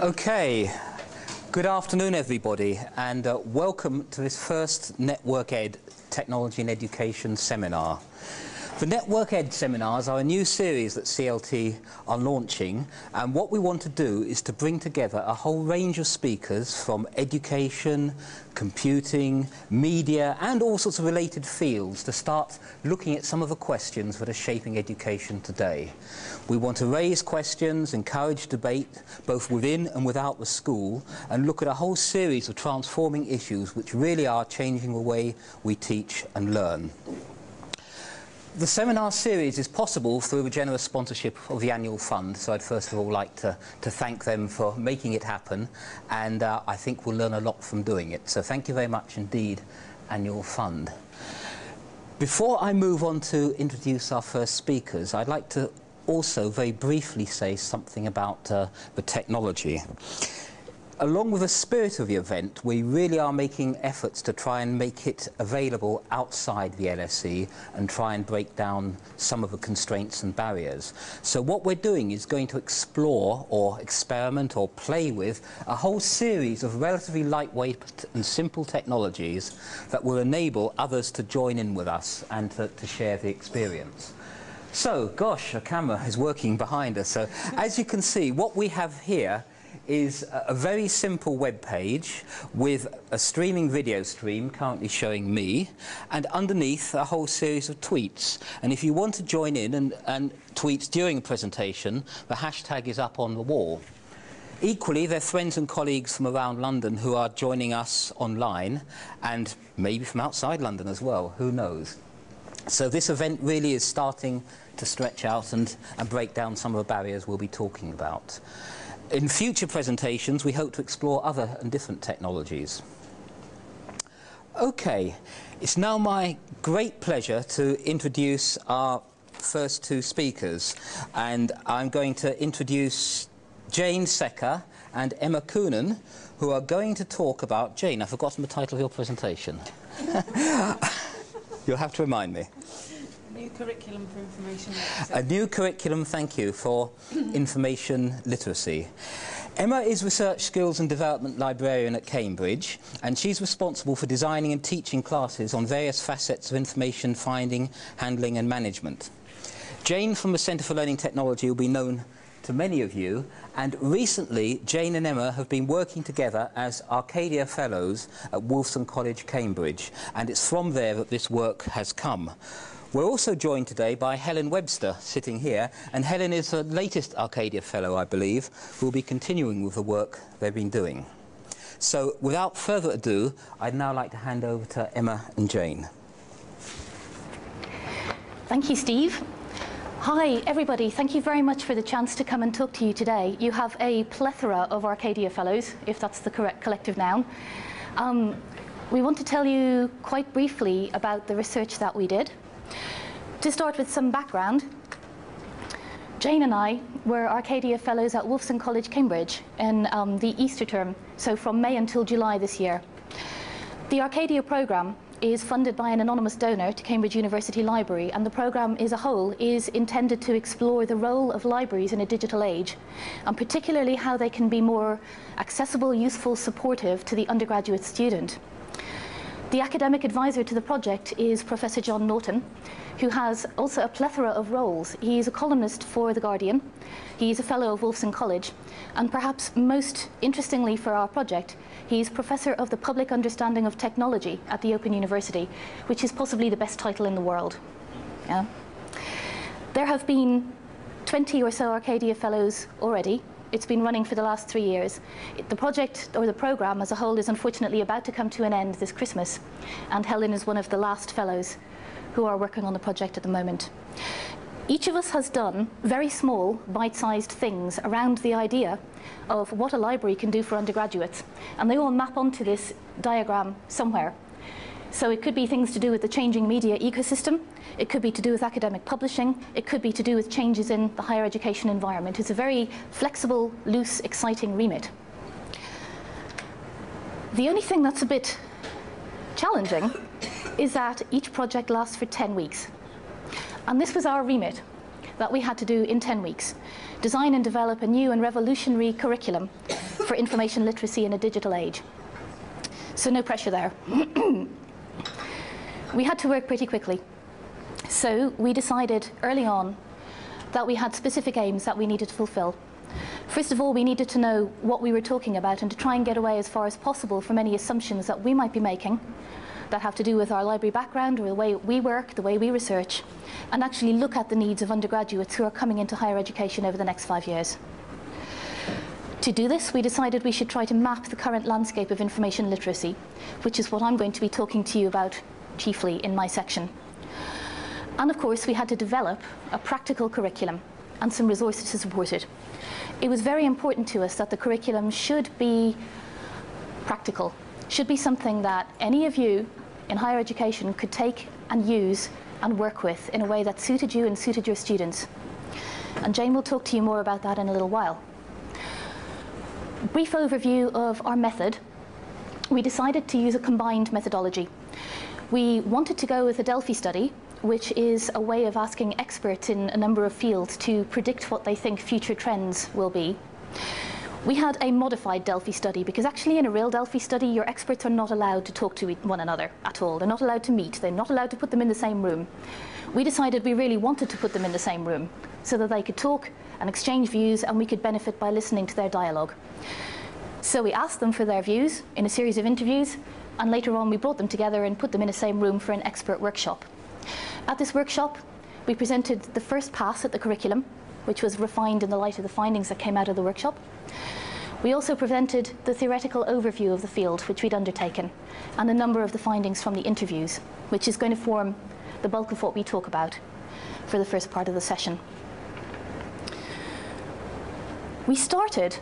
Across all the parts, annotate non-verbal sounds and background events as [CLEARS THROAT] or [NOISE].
Okay, good afternoon everybody and uh, welcome to this first Network Ed Technology and Education seminar. The Network Ed seminars are a new series that CLT are launching and what we want to do is to bring together a whole range of speakers from education, computing, media and all sorts of related fields to start looking at some of the questions that are shaping education today. We want to raise questions, encourage debate both within and without the school and look at a whole series of transforming issues which really are changing the way we teach and learn. The seminar series is possible through the generous sponsorship of the annual fund, so I'd first of all like to, to thank them for making it happen, and uh, I think we'll learn a lot from doing it. So thank you very much indeed, annual fund. Before I move on to introduce our first speakers, I'd like to also very briefly say something about uh, the technology along with the spirit of the event, we really are making efforts to try and make it available outside the LSE and try and break down some of the constraints and barriers. So what we're doing is going to explore or experiment or play with a whole series of relatively lightweight and simple technologies that will enable others to join in with us and to, to share the experience. So, gosh, a camera is working behind us. So, as you can see, what we have here is a very simple web page with a streaming video stream currently showing me and underneath a whole series of tweets. And if you want to join in and, and tweet during a presentation, the hashtag is up on the wall. Equally, there are friends and colleagues from around London who are joining us online and maybe from outside London as well, who knows. So this event really is starting to stretch out and, and break down some of the barriers we'll be talking about. In future presentations, we hope to explore other and different technologies. Okay, it's now my great pleasure to introduce our first two speakers. And I'm going to introduce Jane Secker and Emma Coonan, who are going to talk about... Jane, I've forgotten the title of your presentation. [LAUGHS] You'll have to remind me. New curriculum for information literacy. A new curriculum, thank you, for [CLEARS THROAT] information literacy. Emma is Research Skills and Development Librarian at Cambridge, and she's responsible for designing and teaching classes on various facets of information finding, handling and management. Jane from the Centre for Learning Technology will be known to many of you, and recently Jane and Emma have been working together as Arcadia Fellows at Wolfson College, Cambridge, and it's from there that this work has come. We're also joined today by Helen Webster, sitting here, and Helen is the latest Arcadia Fellow, I believe, who will be continuing with the work they've been doing. So, without further ado, I'd now like to hand over to Emma and Jane. Thank you, Steve. Hi, everybody. Thank you very much for the chance to come and talk to you today. You have a plethora of Arcadia Fellows, if that's the correct collective noun. Um, we want to tell you quite briefly about the research that we did. To start with some background, Jane and I were Arcadia Fellows at Wolfson College, Cambridge in um, the Easter term, so from May until July this year. The Arcadia programme is funded by an anonymous donor to Cambridge University Library and the programme as a whole is intended to explore the role of libraries in a digital age and particularly how they can be more accessible, useful, supportive to the undergraduate student. The academic advisor to the project is Professor John Naughton, who has also a plethora of roles. He's a columnist for The Guardian, he's a fellow of Wolfson College, and perhaps most interestingly for our project, he's Professor of the Public Understanding of Technology at the Open University, which is possibly the best title in the world. Yeah. There have been 20 or so Arcadia Fellows already, it's been running for the last three years. The project, or the programme as a whole, is unfortunately about to come to an end this Christmas, and Helen is one of the last fellows who are working on the project at the moment. Each of us has done very small, bite-sized things around the idea of what a library can do for undergraduates, and they all map onto this diagram somewhere. So it could be things to do with the changing media ecosystem, it could be to do with academic publishing, it could be to do with changes in the higher education environment. It's a very flexible, loose, exciting remit. The only thing that's a bit challenging is that each project lasts for 10 weeks. And this was our remit. that we had to do in 10 weeks design and develop a new and revolutionary curriculum for information literacy in a digital age. So, no pressure there. [CLEARS THROAT] we had to work pretty quickly. So, we decided early on that we had specific aims that we needed to fulfill. First of all, we needed to know what we were talking about and to try and get away as far as possible from any assumptions that we might be making that have to do with our library background or the way we work, the way we research, and actually look at the needs of undergraduates who are coming into higher education over the next five years. To do this, we decided we should try to map the current landscape of information literacy, which is what I'm going to be talking to you about chiefly in my section. And of course, we had to develop a practical curriculum and some resources to support it. It was very important to us that the curriculum should be practical, should be something that any of you in higher education could take and use and work with in a way that suited you and suited your students. And Jane will talk to you more about that in a little while. Brief overview of our method. We decided to use a combined methodology. We wanted to go with a Delphi study, which is a way of asking experts in a number of fields to predict what they think future trends will be. We had a modified Delphi study because actually in a real Delphi study your experts are not allowed to talk to one another at all. They're not allowed to meet. They're not allowed to put them in the same room. We decided we really wanted to put them in the same room so that they could talk and exchange views and we could benefit by listening to their dialogue. So we asked them for their views in a series of interviews and later on we brought them together and put them in the same room for an expert workshop. At this workshop we presented the first pass at the curriculum which was refined in the light of the findings that came out of the workshop. We also presented the theoretical overview of the field which we'd undertaken and a number of the findings from the interviews, which is going to form the bulk of what we talk about for the first part of the session. We started,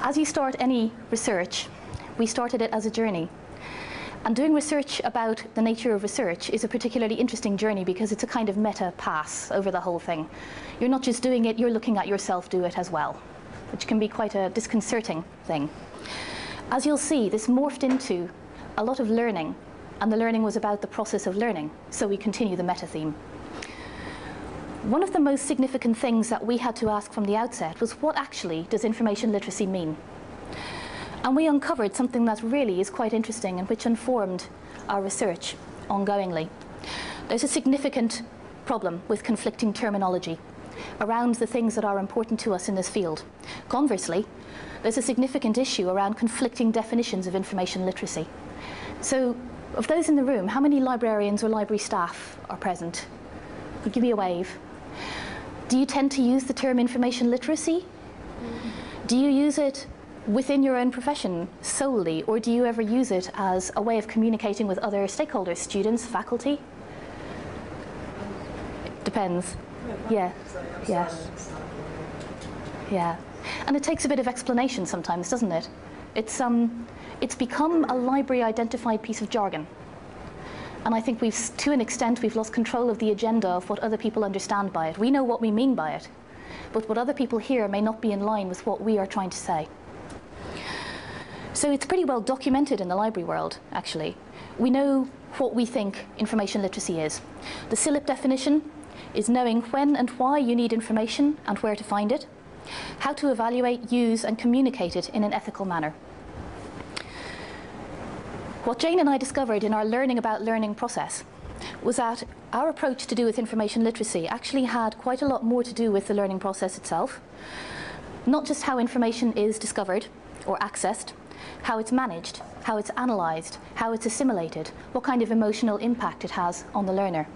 as you start any research, we started it as a journey. And doing research about the nature of research is a particularly interesting journey because it's a kind of meta pass over the whole thing. You're not just doing it, you're looking at yourself do it as well, which can be quite a disconcerting thing. As you'll see, this morphed into a lot of learning, and the learning was about the process of learning, so we continue the meta theme. One of the most significant things that we had to ask from the outset was what actually does information literacy mean? And we uncovered something that really is quite interesting and which informed our research ongoingly. There's a significant problem with conflicting terminology around the things that are important to us in this field. Conversely, there's a significant issue around conflicting definitions of information literacy. So, of those in the room, how many librarians or library staff are present? Could give me a wave. Do you tend to use the term information literacy? Do you use it within your own profession solely, or do you ever use it as a way of communicating with other stakeholders, students, faculty? Depends. Yeah. Yeah. Yeah. And it takes a bit of explanation sometimes, doesn't it? It's um, it's become a library identified piece of jargon. And I think we've, to an extent, we've lost control of the agenda of what other people understand by it. We know what we mean by it, but what other people hear may not be in line with what we are trying to say. So it's pretty well documented in the library world, actually. We know what we think information literacy is. The CILIP definition is knowing when and why you need information and where to find it, how to evaluate, use, and communicate it in an ethical manner. What Jane and I discovered in our learning about learning process was that our approach to do with information literacy actually had quite a lot more to do with the learning process itself, not just how information is discovered or accessed, how it's managed, how it's analysed, how it's assimilated, what kind of emotional impact it has on the learner.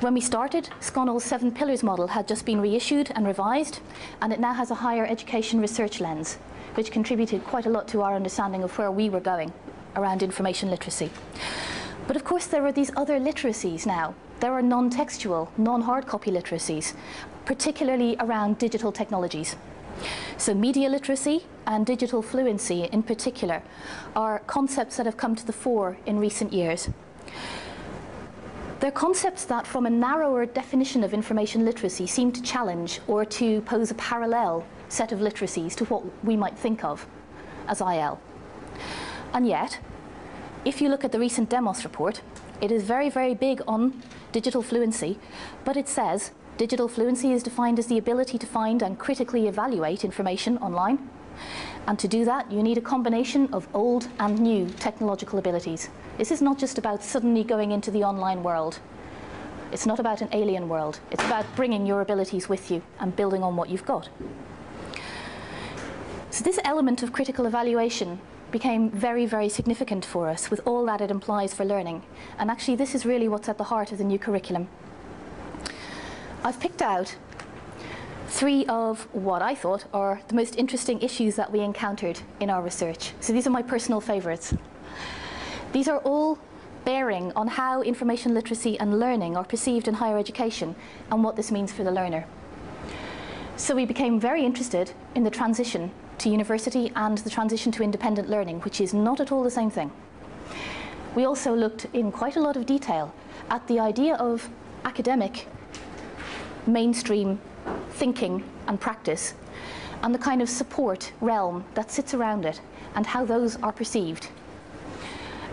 When we started, SCONUL's Seven Pillars model had just been reissued and revised, and it now has a higher education research lens, which contributed quite a lot to our understanding of where we were going around information literacy. But of course, there are these other literacies now. There are non textual, non hard copy literacies, particularly around digital technologies. So, media literacy and digital fluency in particular are concepts that have come to the fore in recent years. They're concepts that, from a narrower definition of information literacy, seem to challenge or to pose a parallel set of literacies to what we might think of as IL. And yet, if you look at the recent Demos report, it is very, very big on digital fluency, but it says digital fluency is defined as the ability to find and critically evaluate information online. And to do that, you need a combination of old and new technological abilities. This is not just about suddenly going into the online world. It's not about an alien world. It's about bringing your abilities with you and building on what you've got. So this element of critical evaluation became very, very significant for us with all that it implies for learning. And actually, this is really what's at the heart of the new curriculum. I've picked out three of what I thought are the most interesting issues that we encountered in our research. So these are my personal favourites. These are all bearing on how information literacy and learning are perceived in higher education and what this means for the learner. So we became very interested in the transition to university and the transition to independent learning, which is not at all the same thing. We also looked in quite a lot of detail at the idea of academic mainstream thinking and practice and the kind of support realm that sits around it and how those are perceived.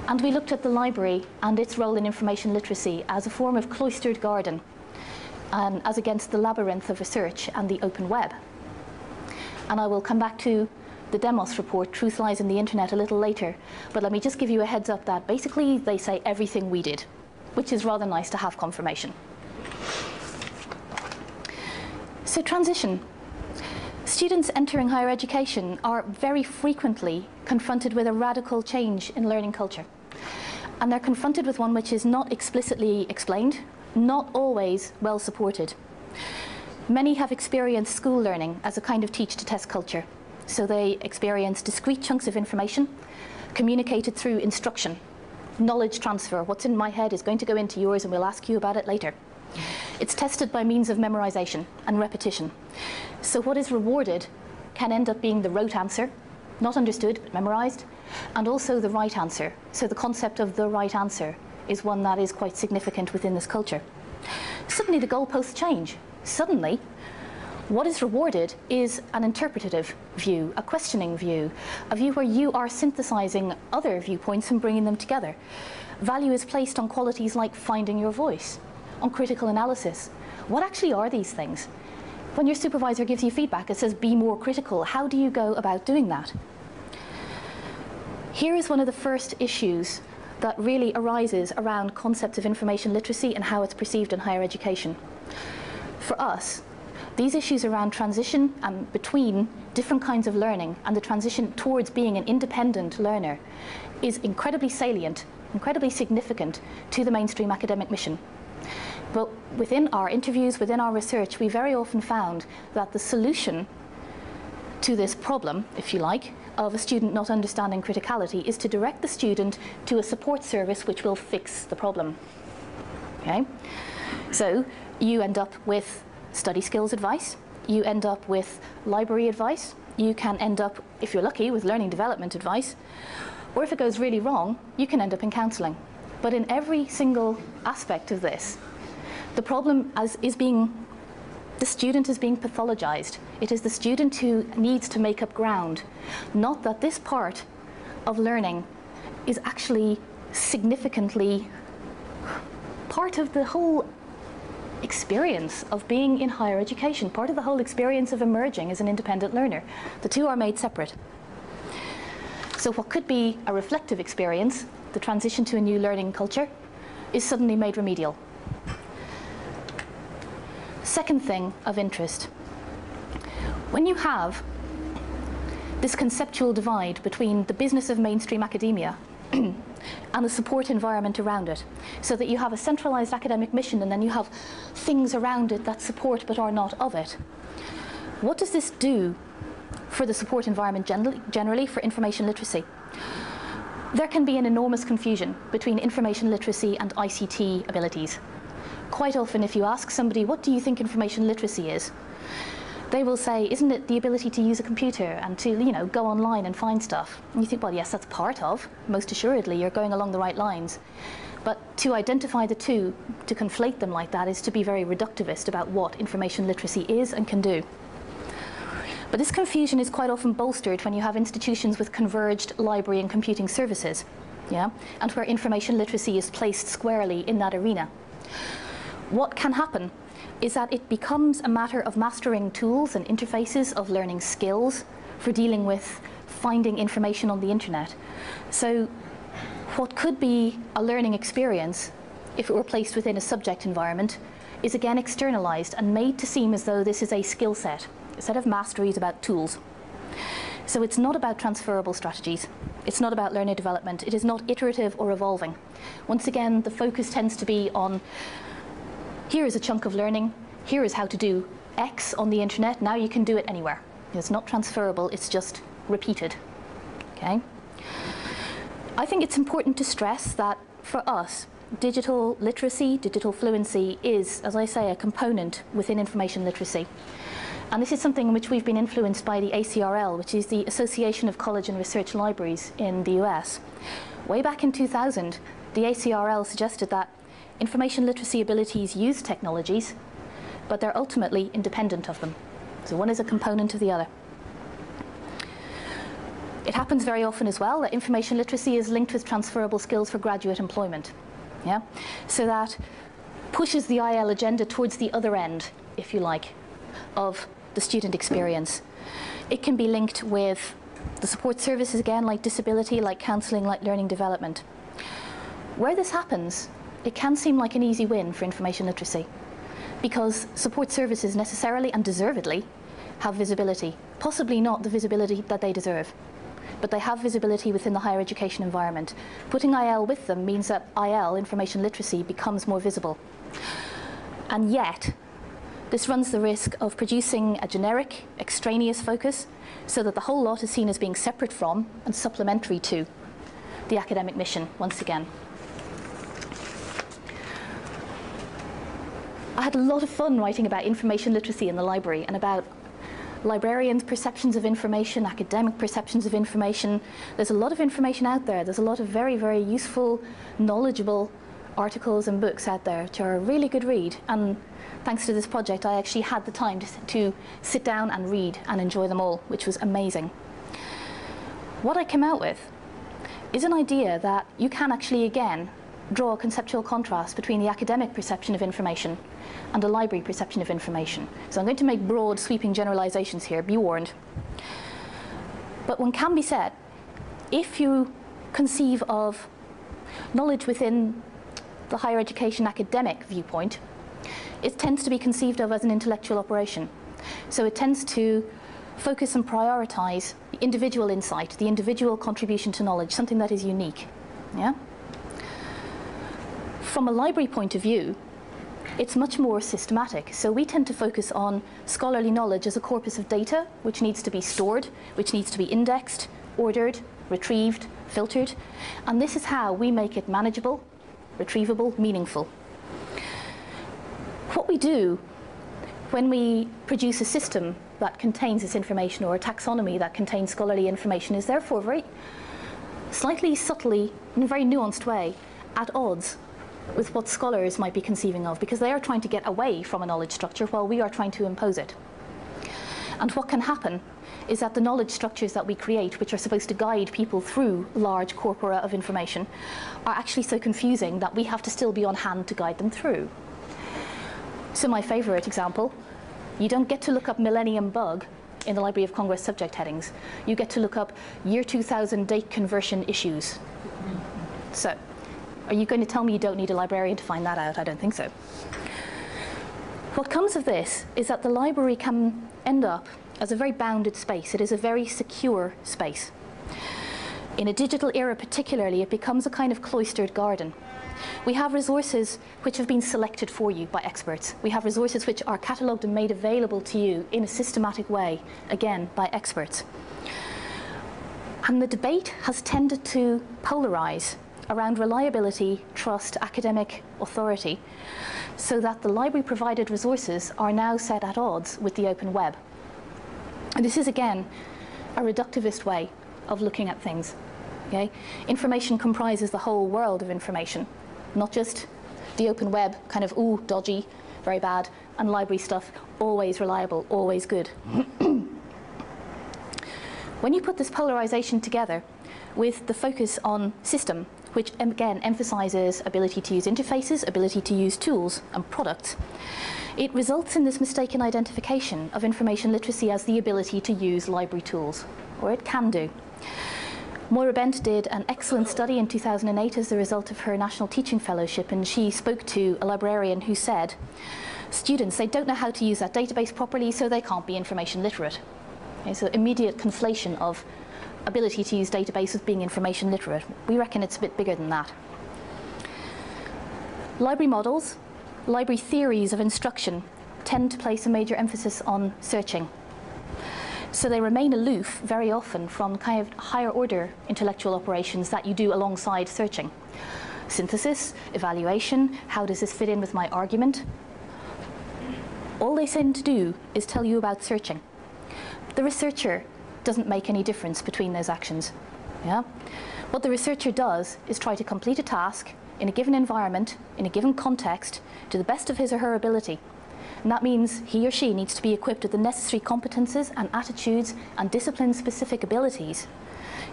And we looked at the library and its role in information literacy as a form of cloistered garden um, as against the labyrinth of research and the open web. And I will come back to the Demos report, Truth Lies and the Internet, a little later. But let me just give you a heads up that basically they say everything we did, which is rather nice to have confirmation. So, transition. Students entering higher education are very frequently confronted with a radical change in learning culture. And they're confronted with one which is not explicitly explained, not always well supported. Many have experienced school learning as a kind of teach to test culture. So they experience discrete chunks of information communicated through instruction, knowledge transfer. What's in my head is going to go into yours, and we'll ask you about it later. It's tested by means of memorization and repetition. So what is rewarded can end up being the rote answer, not understood but memorized, and also the right answer. So the concept of the right answer is one that is quite significant within this culture. Suddenly the goalposts change. Suddenly, what is rewarded is an interpretative view, a questioning view, a view where you are synthesizing other viewpoints and bringing them together. Value is placed on qualities like finding your voice, on critical analysis. What actually are these things? When your supervisor gives you feedback, it says be more critical. How do you go about doing that? Here is one of the first issues that really arises around concepts of information literacy and how it's perceived in higher education. For us, these issues around transition and between different kinds of learning and the transition towards being an independent learner is incredibly salient, incredibly significant to the mainstream academic mission. But within our interviews, within our research, we very often found that the solution to this problem, if you like, of a student not understanding criticality is to direct the student to a support service which will fix the problem. Okay? So you end up with study skills advice, you end up with library advice, you can end up, if you're lucky, with learning development advice, or if it goes really wrong, you can end up in counselling. But in every single aspect of this, the problem as, is being, the student is being pathologized. It is the student who needs to make up ground, not that this part of learning is actually significantly part of the whole experience of being in higher education, part of the whole experience of emerging as an independent learner. The two are made separate. So, what could be a reflective experience, the transition to a new learning culture, is suddenly made remedial. Second thing of interest when you have this conceptual divide between the business of mainstream academia [CLEARS THROAT] and the support environment around it, so that you have a centralized academic mission and then you have things around it that support but are not of it. What does this do for the support environment generally, generally for information literacy? There can be an enormous confusion between information literacy and ICT abilities quite often if you ask somebody, what do you think information literacy is? They will say, isn't it the ability to use a computer and to, you know, go online and find stuff? And you think, well, yes, that's part of. Most assuredly, you're going along the right lines. But to identify the two, to conflate them like that, is to be very reductivist about what information literacy is and can do. But this confusion is quite often bolstered when you have institutions with converged library and computing services, yeah, and where information literacy is placed squarely in that arena. what can happen is that it becomes a matter of mastering tools and interfaces of learning skills for dealing with finding information on the internet. So what could be a learning experience if it were placed within a subject environment is again externalized and made to seem as though this is a skill set. Instead of masteries about tools. So it's not about transferable strategies. It's not about learner development. It is not iterative or evolving. Once again, the focus tends to be on here is a chunk of learning, here is how to do X on the internet, now you can do it anywhere. It's not transferable, it's just repeated. Okay? I think it's important to stress that for us, digital literacy, digital fluency is, as I say, a component within information literacy. And this is something in which we've been influenced by the ACRL, which is the Association of College and Research Libraries in the US. Way back in 2000, the ACRL suggested that information literacy abilities use technologies, but they're ultimately independent of them. So one is a component of the other. It happens very often as well that information literacy is linked with transferable skills for graduate employment. Yeah? So that pushes the IL agenda towards the other end, if you like, of the student experience. It can be linked with the support services again, like disability, like counselling, like learning development. Where this happens, it can seem like an easy win for information literacy because support services necessarily and deservedly have visibility, possibly not the visibility that they deserve but they have visibility within the higher education environment. Putting IL with them means that IL, information literacy, becomes more visible. And yet, this runs the risk of producing a generic, extraneous focus so that the whole lot is seen as being separate from and supplementary to the academic mission, once again. I had a lot of fun writing about information literacy in the library and about librarians' perceptions of information, academic perceptions of information. There's a lot of information out there. There's a lot of very, very useful, knowledgeable articles and books out there which are a really good read. And thanks to this project, I actually had the time to, to sit down and read and enjoy them all, which was amazing. What I came out with is an idea that you can actually, again, draw a conceptual contrast between the academic perception of information and a library perception of information. So I'm going to make broad, sweeping generalizations here, be warned. But one can be said, if you conceive of knowledge within the higher education academic viewpoint, it tends to be conceived of as an intellectual operation. So it tends to focus and prioritize individual insight, the individual contribution to knowledge, something that is unique. Yeah? From a library point of view, it's much more systematic. So we tend to focus on scholarly knowledge as a corpus of data which needs to be stored, which needs to be indexed, ordered, retrieved, filtered. And this is how we make it manageable, retrievable, meaningful. What we do when we produce a system that contains this information or a taxonomy that contains scholarly information is therefore very slightly subtly, in a very nuanced way, at odds with what scholars might be conceiving of because they are trying to get away from a knowledge structure while we are trying to impose it. And what can happen is that the knowledge structures that we create, which are supposed to guide people through large corpora of information, are actually so confusing that we have to still be on hand to guide them through. So my favorite example, you don't get to look up Millennium Bug in the Library of Congress subject headings. You get to look up year 2000 date conversion issues. So are you going to tell me you don't need a librarian to find that out? I don't think so. What comes of this is that the library can end up as a very bounded space. It is a very secure space. In a digital era particularly, it becomes a kind of cloistered garden. We have resources which have been selected for you by experts. We have resources which are catalogued and made available to you in a systematic way, again, by experts. And the debate has tended to polarize around reliability, trust, academic authority, so that the library provided resources are now set at odds with the open web. And this is again a reductivist way of looking at things. Okay? Information comprises the whole world of information, not just the open web, kind of, ooh, dodgy, very bad, and library stuff, always reliable, always good. [CLEARS THROAT] when you put this polarization together with the focus on system, which again emphasizes ability to use interfaces, ability to use tools and products, it results in this mistaken identification of information literacy as the ability to use library tools, or it can do. Moira Bent did an excellent study in 2008 as the result of her National Teaching Fellowship, and she spoke to a librarian who said, students, they don't know how to use that database properly, so they can't be information literate. Okay, so immediate conflation of ability to use database with being information literate. We reckon it's a bit bigger than that. Library models, library theories of instruction tend to place a major emphasis on searching. So they remain aloof very often from kind of higher order intellectual operations that you do alongside searching. Synthesis, evaluation, how does this fit in with my argument? All they seem to do is tell you about searching. The researcher doesn't make any difference between those actions. Yeah? What the researcher does is try to complete a task in a given environment, in a given context, to the best of his or her ability. And that means he or she needs to be equipped with the necessary competences and attitudes and discipline specific abilities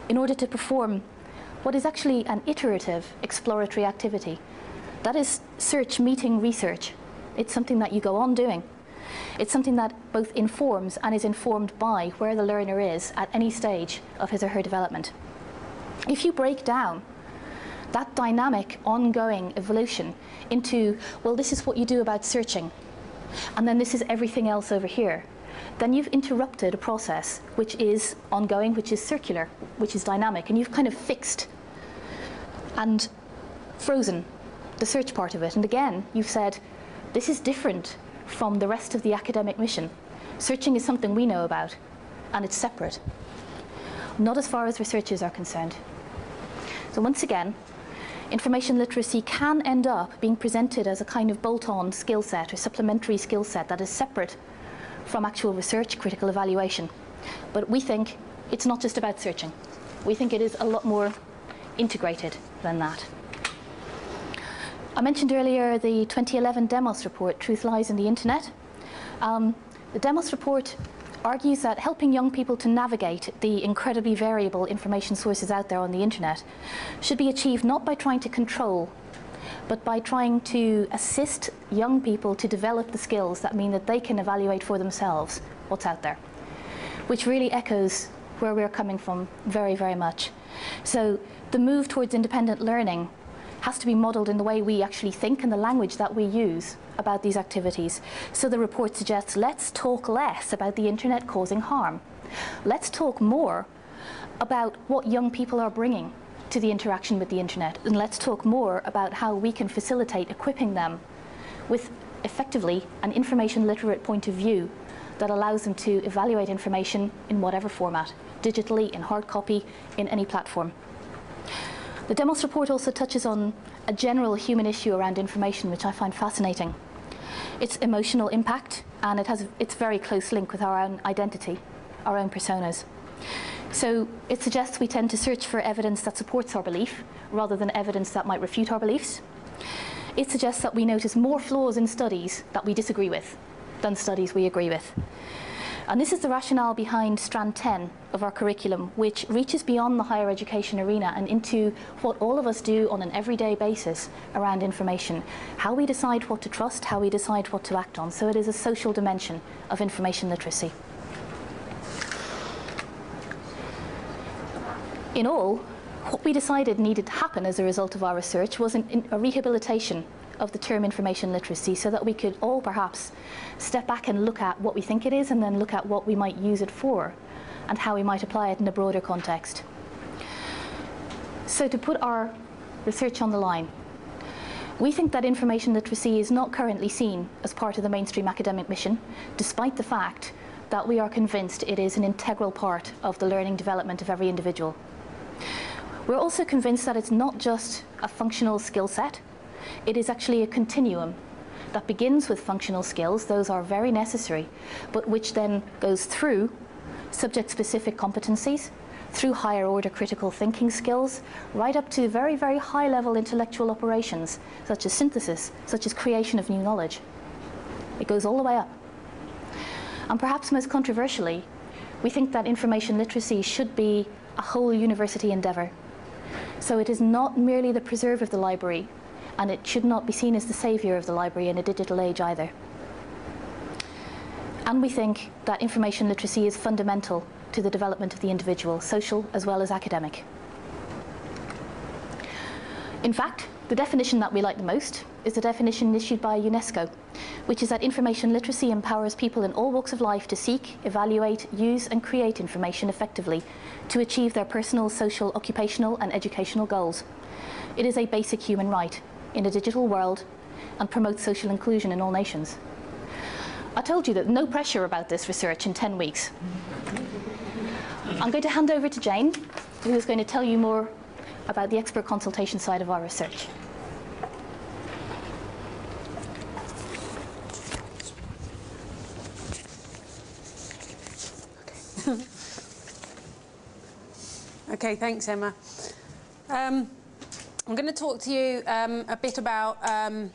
in order to perform what is actually an iterative exploratory activity. That is search meeting research. It's something that you go on doing. It's something that both informs and is informed by where the learner is at any stage of his or her development. If you break down that dynamic, ongoing evolution into, well, this is what you do about searching, and then this is everything else over here, then you've interrupted a process which is ongoing, which is circular, which is dynamic, and you've kind of fixed and frozen the search part of it. And again, you've said, this is different from the rest of the academic mission. Searching is something we know about, and it's separate. Not as far as researchers are concerned. So once again, information literacy can end up being presented as a kind of bolt-on skill set or supplementary skill set that is separate from actual research, critical evaluation. But we think it's not just about searching. We think it is a lot more integrated than that. I mentioned earlier the 2011 Demos report, Truth Lies and the Internet. Um, the Demos report argues that helping young people to navigate the incredibly variable information sources out there on the internet should be achieved not by trying to control, but by trying to assist young people to develop the skills that mean that they can evaluate for themselves what's out there, which really echoes where we're coming from very, very much. So the move towards independent learning has to be modelled in the way we actually think and the language that we use about these activities. So the report suggests let's talk less about the internet causing harm. Let's talk more about what young people are bringing to the interaction with the internet. And let's talk more about how we can facilitate equipping them with effectively an information literate point of view that allows them to evaluate information in whatever format, digitally, in hard copy, in any platform. The Demos report also touches on a general human issue around information, which I find fascinating. Its emotional impact, and it has its very close link with our own identity, our own personas. So it suggests we tend to search for evidence that supports our belief rather than evidence that might refute our beliefs. It suggests that we notice more flaws in studies that we disagree with than studies we agree with. And this is the rationale behind strand 10 of our curriculum, which reaches beyond the higher education arena and into what all of us do on an everyday basis around information. How we decide what to trust, how we decide what to act on. So it is a social dimension of information literacy. In all, what we decided needed to happen as a result of our research was an, a rehabilitation of the term information literacy so that we could all perhaps step back and look at what we think it is and then look at what we might use it for and how we might apply it in a broader context. So to put our research on the line, we think that information literacy is not currently seen as part of the mainstream academic mission, despite the fact that we are convinced it is an integral part of the learning development of every individual. We're also convinced that it's not just a functional skill set, it is actually a continuum that begins with functional skills, those are very necessary, but which then goes through subject-specific competencies, through higher order critical thinking skills, right up to very, very high level intellectual operations, such as synthesis, such as creation of new knowledge. It goes all the way up. And perhaps most controversially, we think that information literacy should be a whole university endeavour. So it is not merely the preserve of the library, and it should not be seen as the saviour of the library in a digital age either. And we think that information literacy is fundamental to the development of the individual, social as well as academic. In fact, the definition that we like the most is the definition issued by UNESCO, which is that information literacy empowers people in all walks of life to seek, evaluate, use and create information effectively to achieve their personal, social, occupational and educational goals. It is a basic human right in a digital world and promote social inclusion in all nations. I told you that no pressure about this research in 10 weeks. I'm going to hand over to Jane, who is going to tell you more about the expert consultation side of our research. Okay, [LAUGHS] thanks, Emma. Um, I'm going to talk to you um, a bit about um,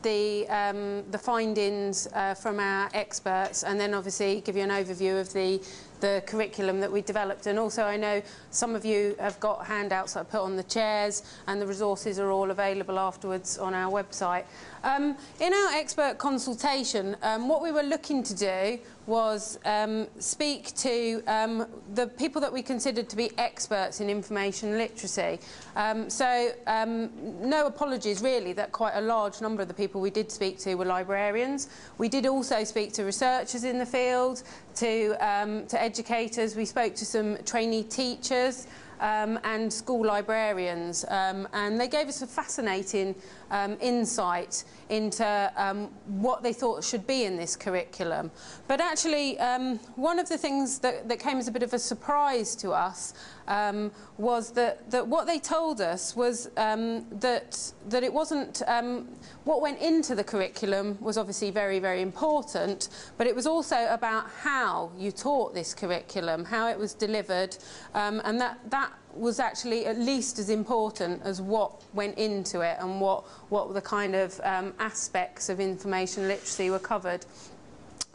the, um, the findings uh, from our experts and then obviously give you an overview of the, the curriculum that we developed. And also I know some of you have got handouts that I put on the chairs and the resources are all available afterwards on our website. Um, in our expert consultation, um, what we were looking to do was um, speak to um, the people that we considered to be experts in information literacy. Um, so um, no apologies really that quite a large number of the people we did speak to were librarians. We did also speak to researchers in the field, to, um, to educators, we spoke to some trainee teachers, um, and school librarians. Um, and they gave us a fascinating um, insight into um, what they thought should be in this curriculum. But actually, um, one of the things that, that came as a bit of a surprise to us um, was that, that what they told us was um, that, that it wasn't, um, what went into the curriculum was obviously very, very important, but it was also about how you taught this curriculum, how it was delivered, um, and that, that was actually at least as important as what went into it and what, what the kind of um, aspects of information literacy were covered.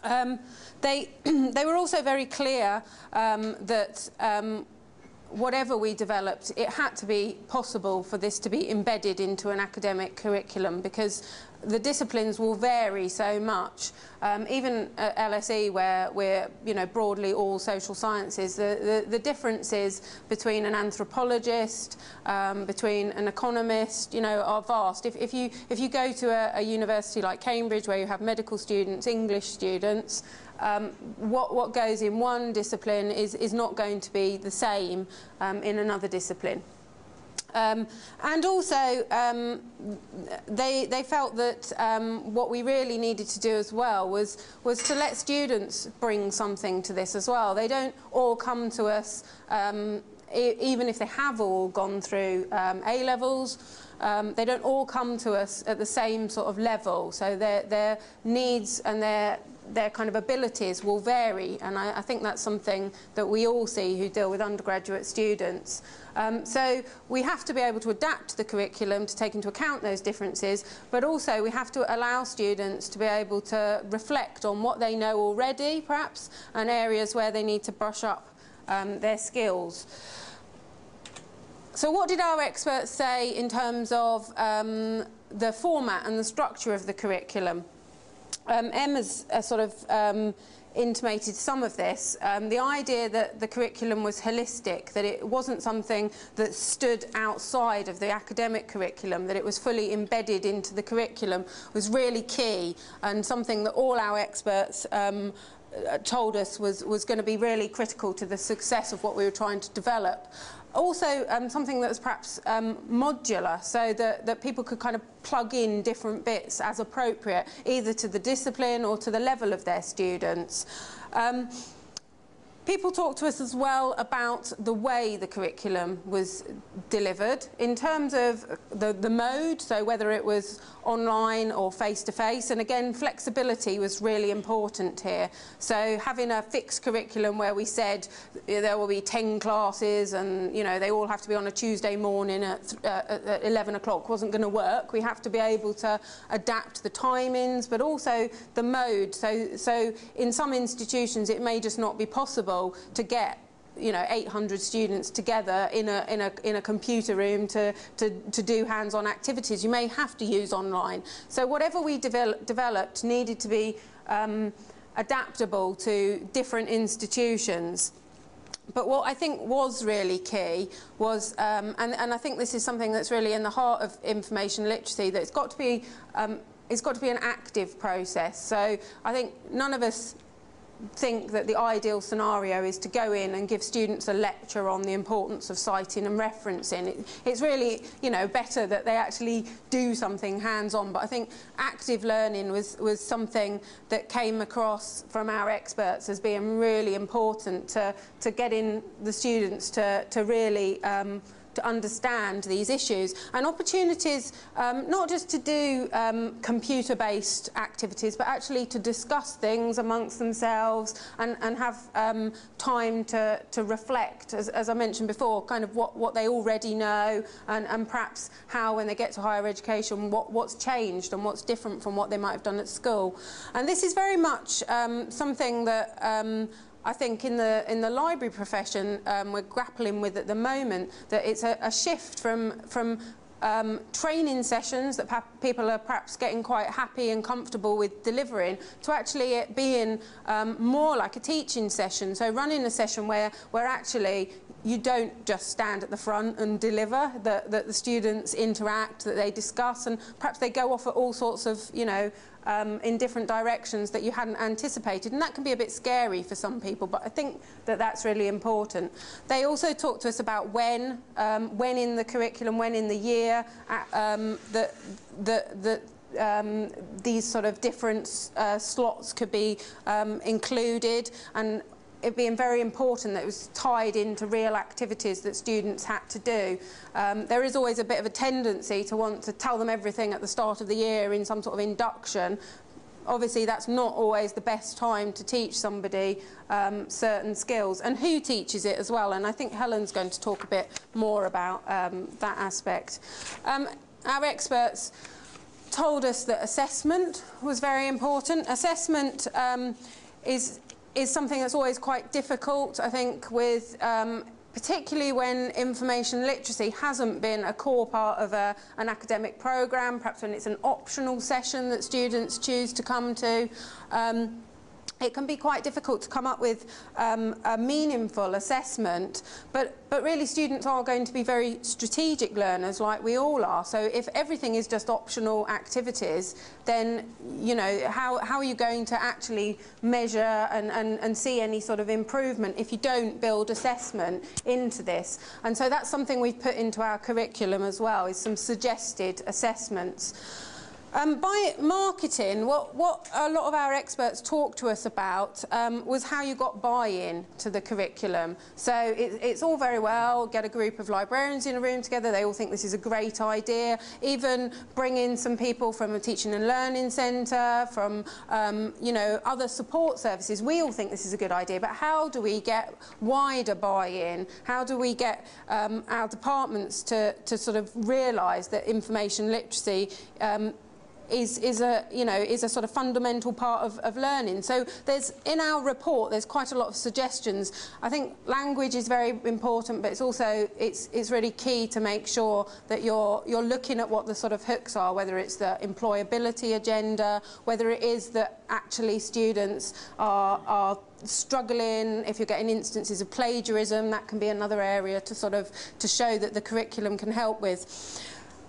Um, they, [CLEARS THROAT] they were also very clear um, that um, whatever we developed, it had to be possible for this to be embedded into an academic curriculum because the disciplines will vary so much. Um, even at LSE, where we're you know broadly all social sciences, the, the, the differences between an anthropologist, um, between an economist, you know, are vast. If, if you if you go to a, a university like Cambridge, where you have medical students, English students, um, what, what goes in one discipline is, is not going to be the same um, in another discipline. Um, and also, um, they, they felt that um, what we really needed to do as well was, was to let students bring something to this as well. They don't all come to us, um, e even if they have all gone through um, A-levels, um, they don't all come to us at the same sort of level. So their, their needs and their their kind of abilities will vary, and I, I, think that's something that we all see who deal with undergraduate students. Um, so we have to be able to adapt the curriculum to take into account those differences, but also we have to allow students to be able to reflect on what they know already, perhaps, and areas where they need to brush up um, their skills. So what did our experts say in terms of um, the format and the structure of the curriculum? Um, Emma's uh, sort of um, intimated some of this. Um, the idea that the curriculum was holistic, that it wasn't something that stood outside of the academic curriculum, that it was fully embedded into the curriculum, was really key and something that all our experts um, uh, told us was, was going to be really critical to the success of what we were trying to develop also um, something that was perhaps um, modular so that, that people could kind of plug in different bits as appropriate either to the discipline or to the level of their students. Um, People talk to us as well about the way the curriculum was delivered in terms of the, the mode, so whether it was online or face-to-face. -face. And again, flexibility was really important here. So having a fixed curriculum where we said there will be 10 classes and, you know, they all have to be on a Tuesday morning at, uh, at 11 o'clock wasn't going to work. We have to be able to adapt the timings, but also the mode. So, so in some institutions, it may just not be possible to get you know 800 students together in a in a in a computer room to to, to do hands-on activities. You may have to use online. So whatever we develop, developed needed to be um, adaptable to different institutions. But what I think was really key was, um, and, and I think this is something that's really in the heart of information literacy, that it's got to be um, it's got to be an active process. So I think none of us think that the ideal scenario is to go in and give students a lecture on the importance of citing and referencing. It, it's really, you know, better that they actually do something hands-on. But I think active learning was, was something that came across from our experts as being really important to, to getting the students to, to really um, to understand these issues. And opportunities um, not just to do um, computer-based activities but actually to discuss things amongst themselves and, and have um, time to, to reflect as, as I mentioned before kind of what, what they already know and, and perhaps how when they get to higher education what, what's changed and what's different from what they might have done at school. And this is very much um, something that um, I think in the in the library profession um, we're grappling with at the moment that it's a, a shift from from um, training sessions that people are perhaps getting quite happy and comfortable with delivering to actually it being um, more like a teaching session. So running a session where, where actually you don't just stand at the front and deliver, that, that the students interact, that they discuss, and perhaps they go off at all sorts of, you know, um, in different directions that you hadn't anticipated. And that can be a bit scary for some people, but I think that that's really important. They also talked to us about when, um, when in the curriculum, when in the year, uh, um, that, that, that um, these sort of different uh, slots could be um, included and it being very important that it was tied into real activities that students had to do. Um, there is always a bit of a tendency to want to tell them everything at the start of the year in some sort of induction. Obviously, that's not always the best time to teach somebody um, certain skills, and who teaches it as well. And I think Helen's going to talk a bit more about um, that aspect. Um, our experts told us that assessment was very important. Assessment um, is is something that's always quite difficult, I think, with um, particularly when information literacy hasn't been a core part of a, an academic programme, perhaps when it's an optional session that students choose to come to. Um, it can be quite difficult to come up with um, a meaningful assessment, but, but really students are going to be very strategic learners like we all are. So if everything is just optional activities, then, you know, how, how are you going to actually measure and, and, and see any sort of improvement if you don't build assessment into this? And so that's something we've put into our curriculum as well, is some suggested assessments. Um, by marketing, what, what a lot of our experts talked to us about um, was how you got buy-in to the curriculum. So it, it's all very well, get a group of librarians in a room together, they all think this is a great idea, even bring in some people from a teaching and learning centre, from um, you know, other support services. We all think this is a good idea, but how do we get wider buy-in? How do we get um, our departments to, to sort of realise that information literacy um, is, is, a, you know, is a sort of fundamental part of, of learning. So there's, in our report, there's quite a lot of suggestions. I think language is very important, but it's also, it's, it's really key to make sure that you're, you're looking at what the sort of hooks are, whether it's the employability agenda, whether it is that actually students are, are struggling, if you're getting instances of plagiarism, that can be another area to sort of, to show that the curriculum can help with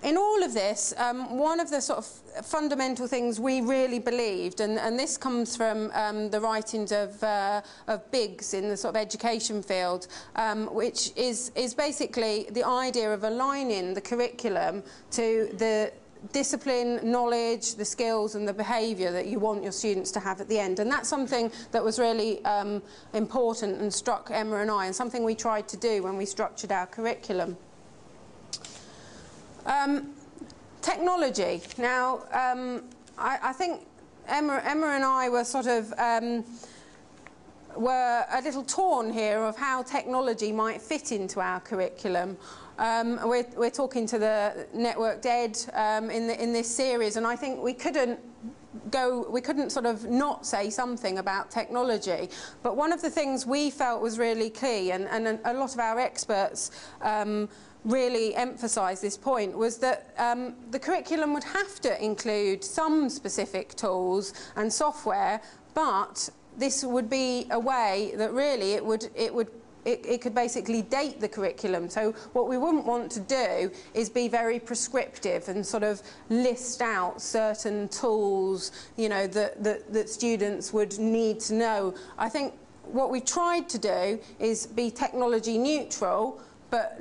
in all of this, um, one of the sort of fundamental things we really believed, and, and this comes from um, the writings of, uh, of Biggs in the sort of education field, um, which is, is basically the idea of aligning the curriculum to the discipline, knowledge, the skills and the behaviour that you want your students to have at the end. And that's something that was really um, important and struck Emma and I, and something we tried to do when we structured our curriculum. Um, technology. Now, um, I, I, think Emma, Emma, and I were sort of um, were a little torn here of how technology might fit into our curriculum. Um, we're, we're, talking to the NetworkED um, in, the, in, this series, and I think we couldn't go, we couldn't sort of not say something about technology. But one of the things we felt was really key, and, and a lot of our experts um, really emphasise this point was that um, the curriculum would have to include some specific tools and software, but this would be a way that really it would it would it, it, could basically date the curriculum. So what we wouldn't want to do is be very prescriptive and sort of list out certain tools, you know, that, that, that students would need to know. I think what we tried to do is be technology neutral, but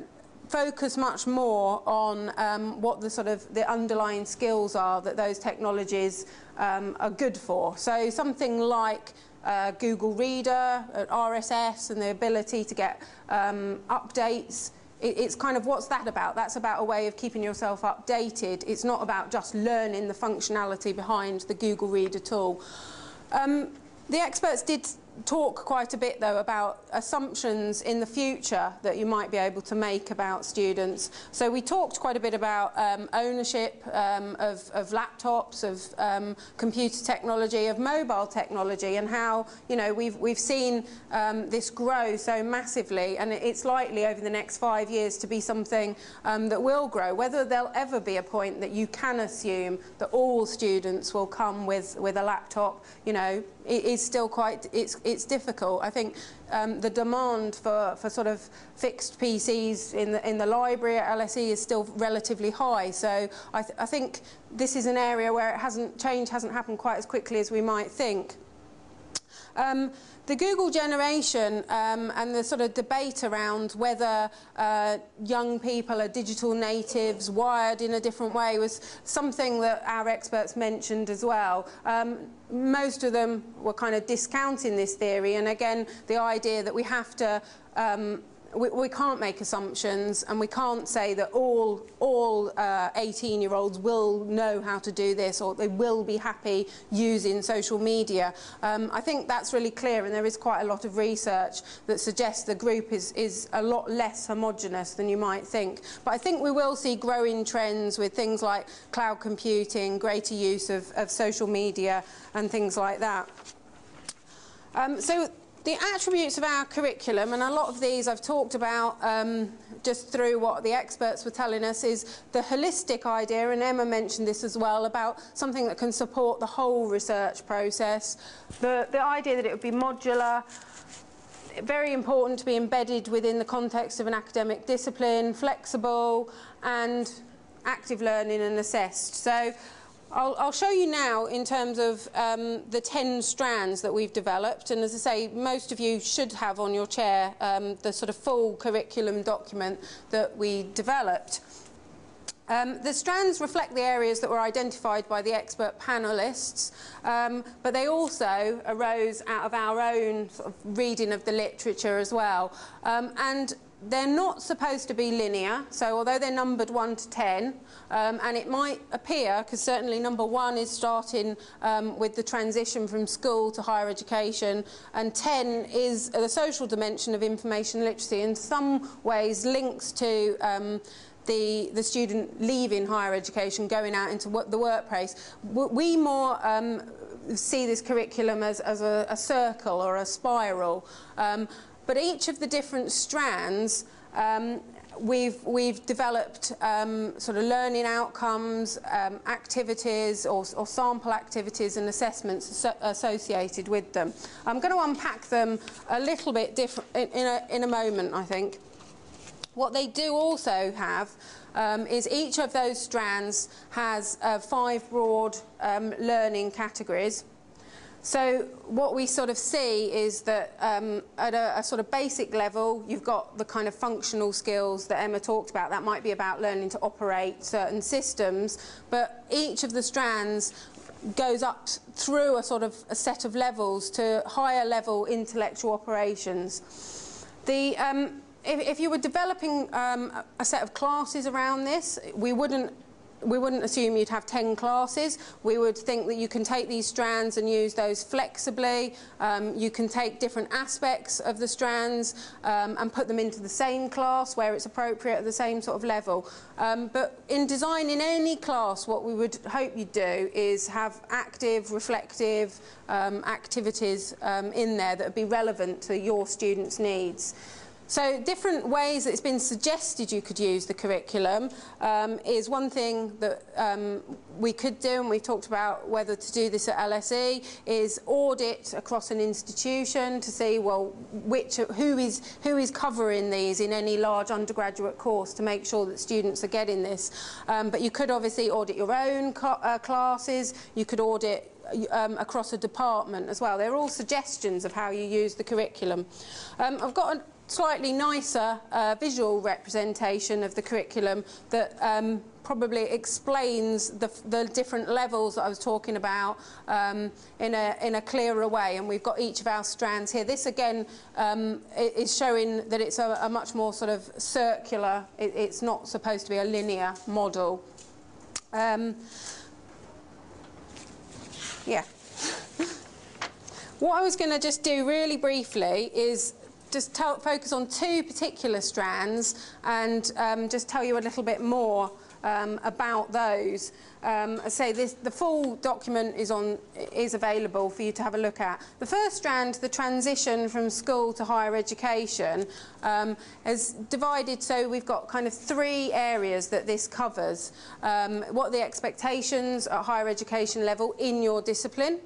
focus much more on um, what the sort of the underlying skills are that those technologies um, are good for. So something like uh, Google Reader, RSS, and the ability to get um, updates. It, it's kind of what's that about? That's about a way of keeping yourself updated. It's not about just learning the functionality behind the Google Reader tool. Um, the experts did talk quite a bit though about assumptions in the future that you might be able to make about students. So we talked quite a bit about um, ownership um, of, of, laptops, of um, computer technology, of mobile technology and how you know we've, we've seen um, this grow so massively and it's likely over the next five years to be something um, that will grow. Whether there'll ever be a point that you can assume that all students will come with, with a laptop, you know, it is still quite, it's, it's difficult. I think um, the demand for, for sort of fixed PCs in the, in the library at LSE is still relatively high. So I, th I think this is an area where it hasn't, change hasn't happened quite as quickly as we might think. Um, the Google generation um, and the sort of debate around whether uh, young people are digital natives, wired in a different way, was something that our experts mentioned as well. Um, most of them were kind of discounting this theory, and again, the idea that we have to um, we, we can't make assumptions and we can't say that all, all 18-year-olds uh, will know how to do this or they will be happy using social media. Um, I think that's really clear and there is quite a lot of research that suggests the group is, is a lot less homogenous than you might think. But I think we will see growing trends with things like cloud computing, greater use of, of social media and things like that. Um, so the attributes of our curriculum, and a lot of these I've talked about um, just through what the experts were telling us, is the holistic idea, and Emma mentioned this as well, about something that can support the whole research process. The, the idea that it would be modular, very important to be embedded within the context of an academic discipline, flexible, and active learning and assessed. So I'll, I'll, show you now in terms of um, the 10 strands that we've developed. And as I say, most of you should have on your chair um, the sort of full curriculum document that we developed. Um, the strands reflect the areas that were identified by the expert panellists, um, but they also arose out of our own sort of reading of the literature as well. Um, and they're not supposed to be linear, so although they're numbered 1 to 10, um, and it might appear, because certainly number 1 is starting um, with the transition from school to higher education, and 10 is the social dimension of information literacy, in some ways links to um, the, the student leaving higher education, going out into the workplace. We more um, see this curriculum as, as a, a circle or a spiral. But each of the different strands, um, we've, we've developed um, sort of learning outcomes, um, activities or, or, sample activities and assessments associated with them. I'm going to unpack them a little bit different in, in, a, in a moment, I think. What they do also have um, is each of those strands has uh, five broad um, learning categories. So what we sort of see is that um, at a, a, sort of basic level, you've got the kind of functional skills that Emma talked about. That might be about learning to operate certain systems, but each of the strands goes up through a sort of a set of levels to higher level intellectual operations. The, um, if, if, you were developing um, a set of classes around this, we wouldn't we wouldn't assume you'd have 10 classes. We would think that you can take these strands and use those flexibly. Um, you can take different aspects of the strands um, and put them into the same class where it's appropriate at the same sort of level. Um, but in designing any class, what we would hope you do is have active, reflective um, activities um, in there that would be relevant to your students' needs. So different ways that it's been suggested you could use the curriculum um, is one thing that um, we could do, and we've talked about whether to do this at LSE, is audit across an institution to see, well, which, who, is, who is covering these in any large undergraduate course to make sure that students are getting this. Um, but you could obviously audit your own uh, classes, you could audit um, across a department as well. They're all suggestions of how you use the curriculum. Um, I've got an slightly nicer uh, visual representation of the curriculum that um, probably explains the, the, different levels that I was talking about um, in, a, in a clearer way. And we've got each of our strands here. This, again, um, is showing that it's a, a, much more sort of circular, it, it's not supposed to be a linear model. Um, yeah. [LAUGHS] what I was going to just do really briefly is just tell, focus on two particular strands and um, just tell you a little bit more um, about those. Um, I say this, the full document is, on, is available for you to have a look at. The first strand, the transition from school to higher education, um, is divided so we've got kind of three areas that this covers. Um, what are the expectations at higher education level in your discipline?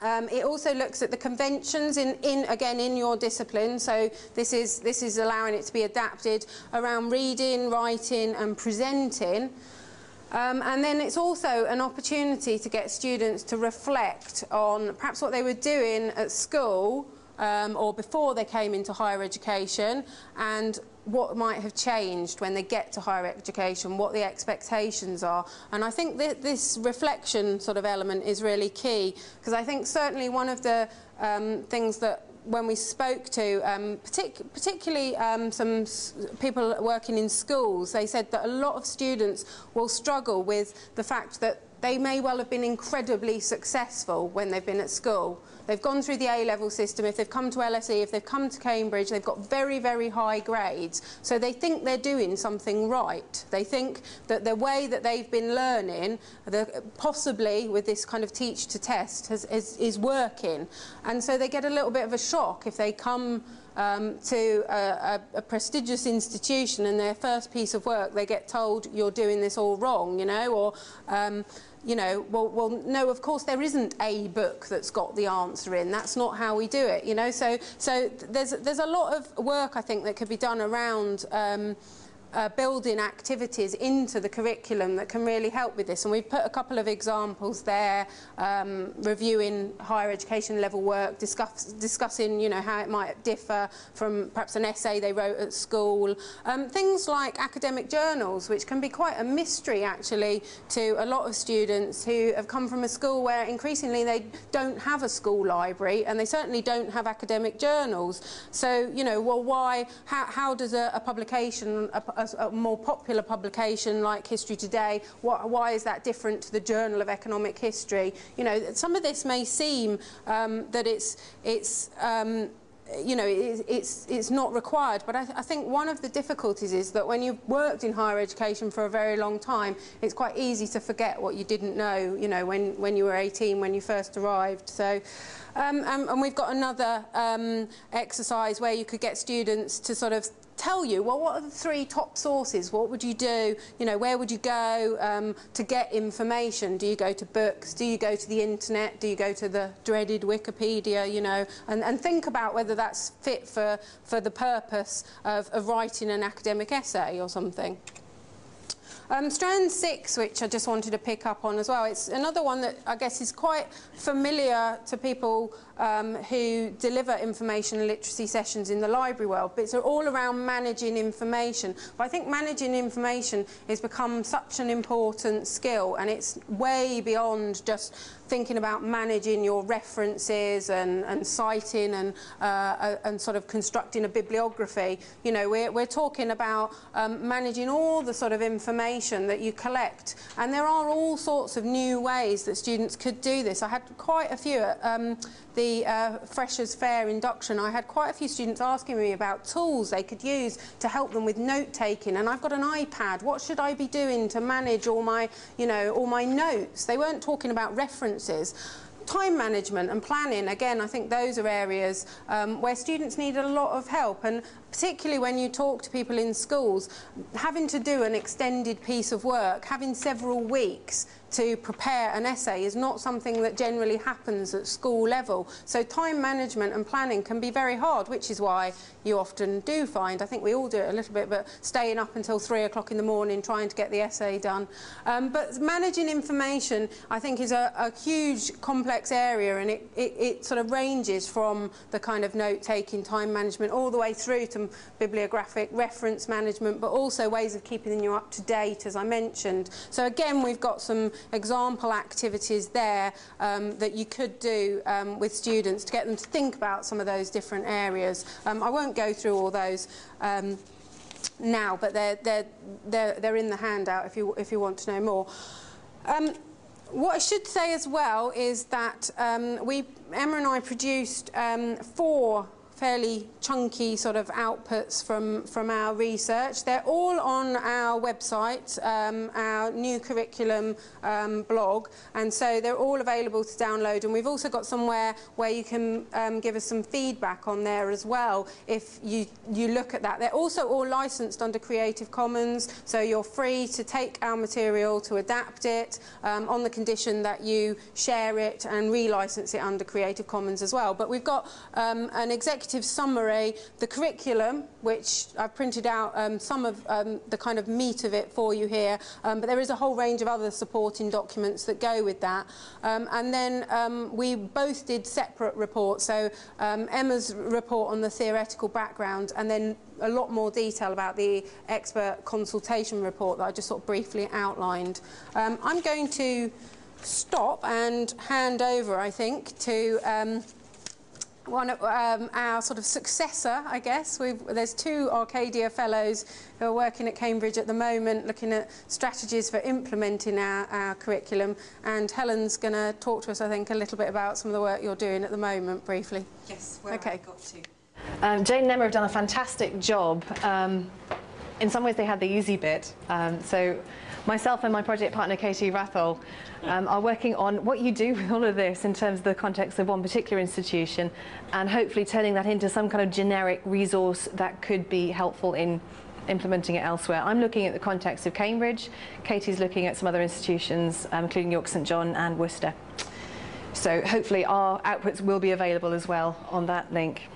Um, it also looks at the conventions in, in, again in your discipline. So this is this is allowing it to be adapted around reading, writing, and presenting. Um, and then it's also an opportunity to get students to reflect on perhaps what they were doing at school um, or before they came into higher education and what might have changed when they get to higher education, what the expectations are. And I think that this reflection sort of element is really key because I think certainly one of the um, things that when we spoke to um, partic particularly um, some people working in schools, they said that a lot of students will struggle with the fact that they may well have been incredibly successful when they've been at school. They've gone through the A-level system. If they've come to LSE, if they've come to Cambridge, they've got very, very high grades. So they think they're doing something right. They think that the way that they've been learning, the, possibly with this kind of teach to test, has, is, is working. And so they get a little bit of a shock if they come um, to a, a, a prestigious institution and their first piece of work they get told you're doing this all wrong, you know, or um, you know, well, well, no, of course there isn't a book that's got the answer in. That's not how we do it, you know. So, so there's there's a lot of work I think that could be done around. Um, uh, building activities into the curriculum that can really help with this. And we've put a couple of examples there, um, reviewing higher education level work, discuss, discussing you know, how it might differ from perhaps an essay they wrote at school. Um, things like academic journals, which can be quite a mystery actually to a lot of students who have come from a school where increasingly they don't have a school library and they certainly don't have academic journals. So, you know, well, why, how, how does a, a publication, a, a, a more popular publication like History Today, what, why is that different to the Journal of Economic History? You know, some of this may seem um, that it's, it's um, you know, it, it's, it's not required. But I, I think one of the difficulties is that when you've worked in higher education for a very long time, it's quite easy to forget what you didn't know, you know, when, when you were 18, when you first arrived. So, um, and, and we've got another um, exercise where you could get students to sort of tell you, well, what are the three top sources? What would you do? You know, where would you go um, to get information? Do you go to books? Do you go to the internet? Do you go to the dreaded Wikipedia? You know, and, and think about whether that's fit for, for the purpose of, of writing an academic essay or something. Um, strand six, which I just wanted to pick up on as well, it's another one that I guess is quite familiar to people um, who deliver information literacy sessions in the library world, but it's all around managing information. But I think managing information has become such an important skill, and it's way beyond just thinking about managing your references and, and citing and, uh, and sort of constructing a bibliography. You know, we're, we're talking about um, managing all the sort of information that you collect. And there are all sorts of new ways that students could do this. I had quite a few um, the uh, Freshers Fair induction. I had quite a few students asking me about tools they could use to help them with note taking. And I've got an iPad. What should I be doing to manage all my, you know, all my notes? They weren't talking about references time management and planning, again, I think those are areas um, where students need a lot of help. And particularly when you talk to people in schools, having to do an extended piece of work, having several weeks to prepare an essay is not something that generally happens at school level. So time management and planning can be very hard, which is why you often do find, I think we all do it a little bit, but staying up until three o'clock in the morning trying to get the essay done. Um, but managing information, I think, is a, a huge complex area and it, it, it sort of ranges from the kind of note-taking, time management, all the way through to bibliographic reference management, but also ways of keeping you up to date, as I mentioned. So again, we've got some example activities there um, that you could do um, with students to get them to think about some of those different areas. Um, I won't go through all those um, now, but they're, they're, they're, they're in the handout if you, if you want to know more. Um, what I should say as well is that um, we, Emma and I produced um, four fairly chunky sort of outputs from, from our research. They're all on our website, um, our new curriculum um, blog, and so they're all available to download. And we've also got somewhere where you can um, give us some feedback on there as well if you, you look at that. They're also all licensed under Creative Commons, so you're free to take our material, to adapt it, um, on the condition that you share it and relicense it under Creative Commons as well. But we've got um, an executive executive summary, the curriculum, which I've printed out um, some of um, the kind of meat of it for you here, um, but there is a whole range of other supporting documents that go with that. Um, and then um, we both did separate reports, so um, Emma's report on the theoretical background and then a lot more detail about the expert consultation report that I just sort of briefly outlined. Um, I'm going to stop and hand over, I think, to um, one of um, our sort of successor, I guess. We've, there's two Arcadia Fellows who are working at Cambridge at the moment looking at strategies for implementing our, our curriculum. And Helen's going to talk to us, I think, a little bit about some of the work you're doing at the moment, briefly. Yes, where okay. I got to. Um, Jane and Emma have done a fantastic job. Um, in some ways, they had the easy bit. Um, so myself and my project partner, Katie Wrathall, um, are working on what you do with all of this in terms of the context of one particular institution and hopefully turning that into some kind of generic resource that could be helpful in implementing it elsewhere. I'm looking at the context of Cambridge. Katie's looking at some other institutions, um, including York St John and Worcester. So hopefully our outputs will be available as well on that link.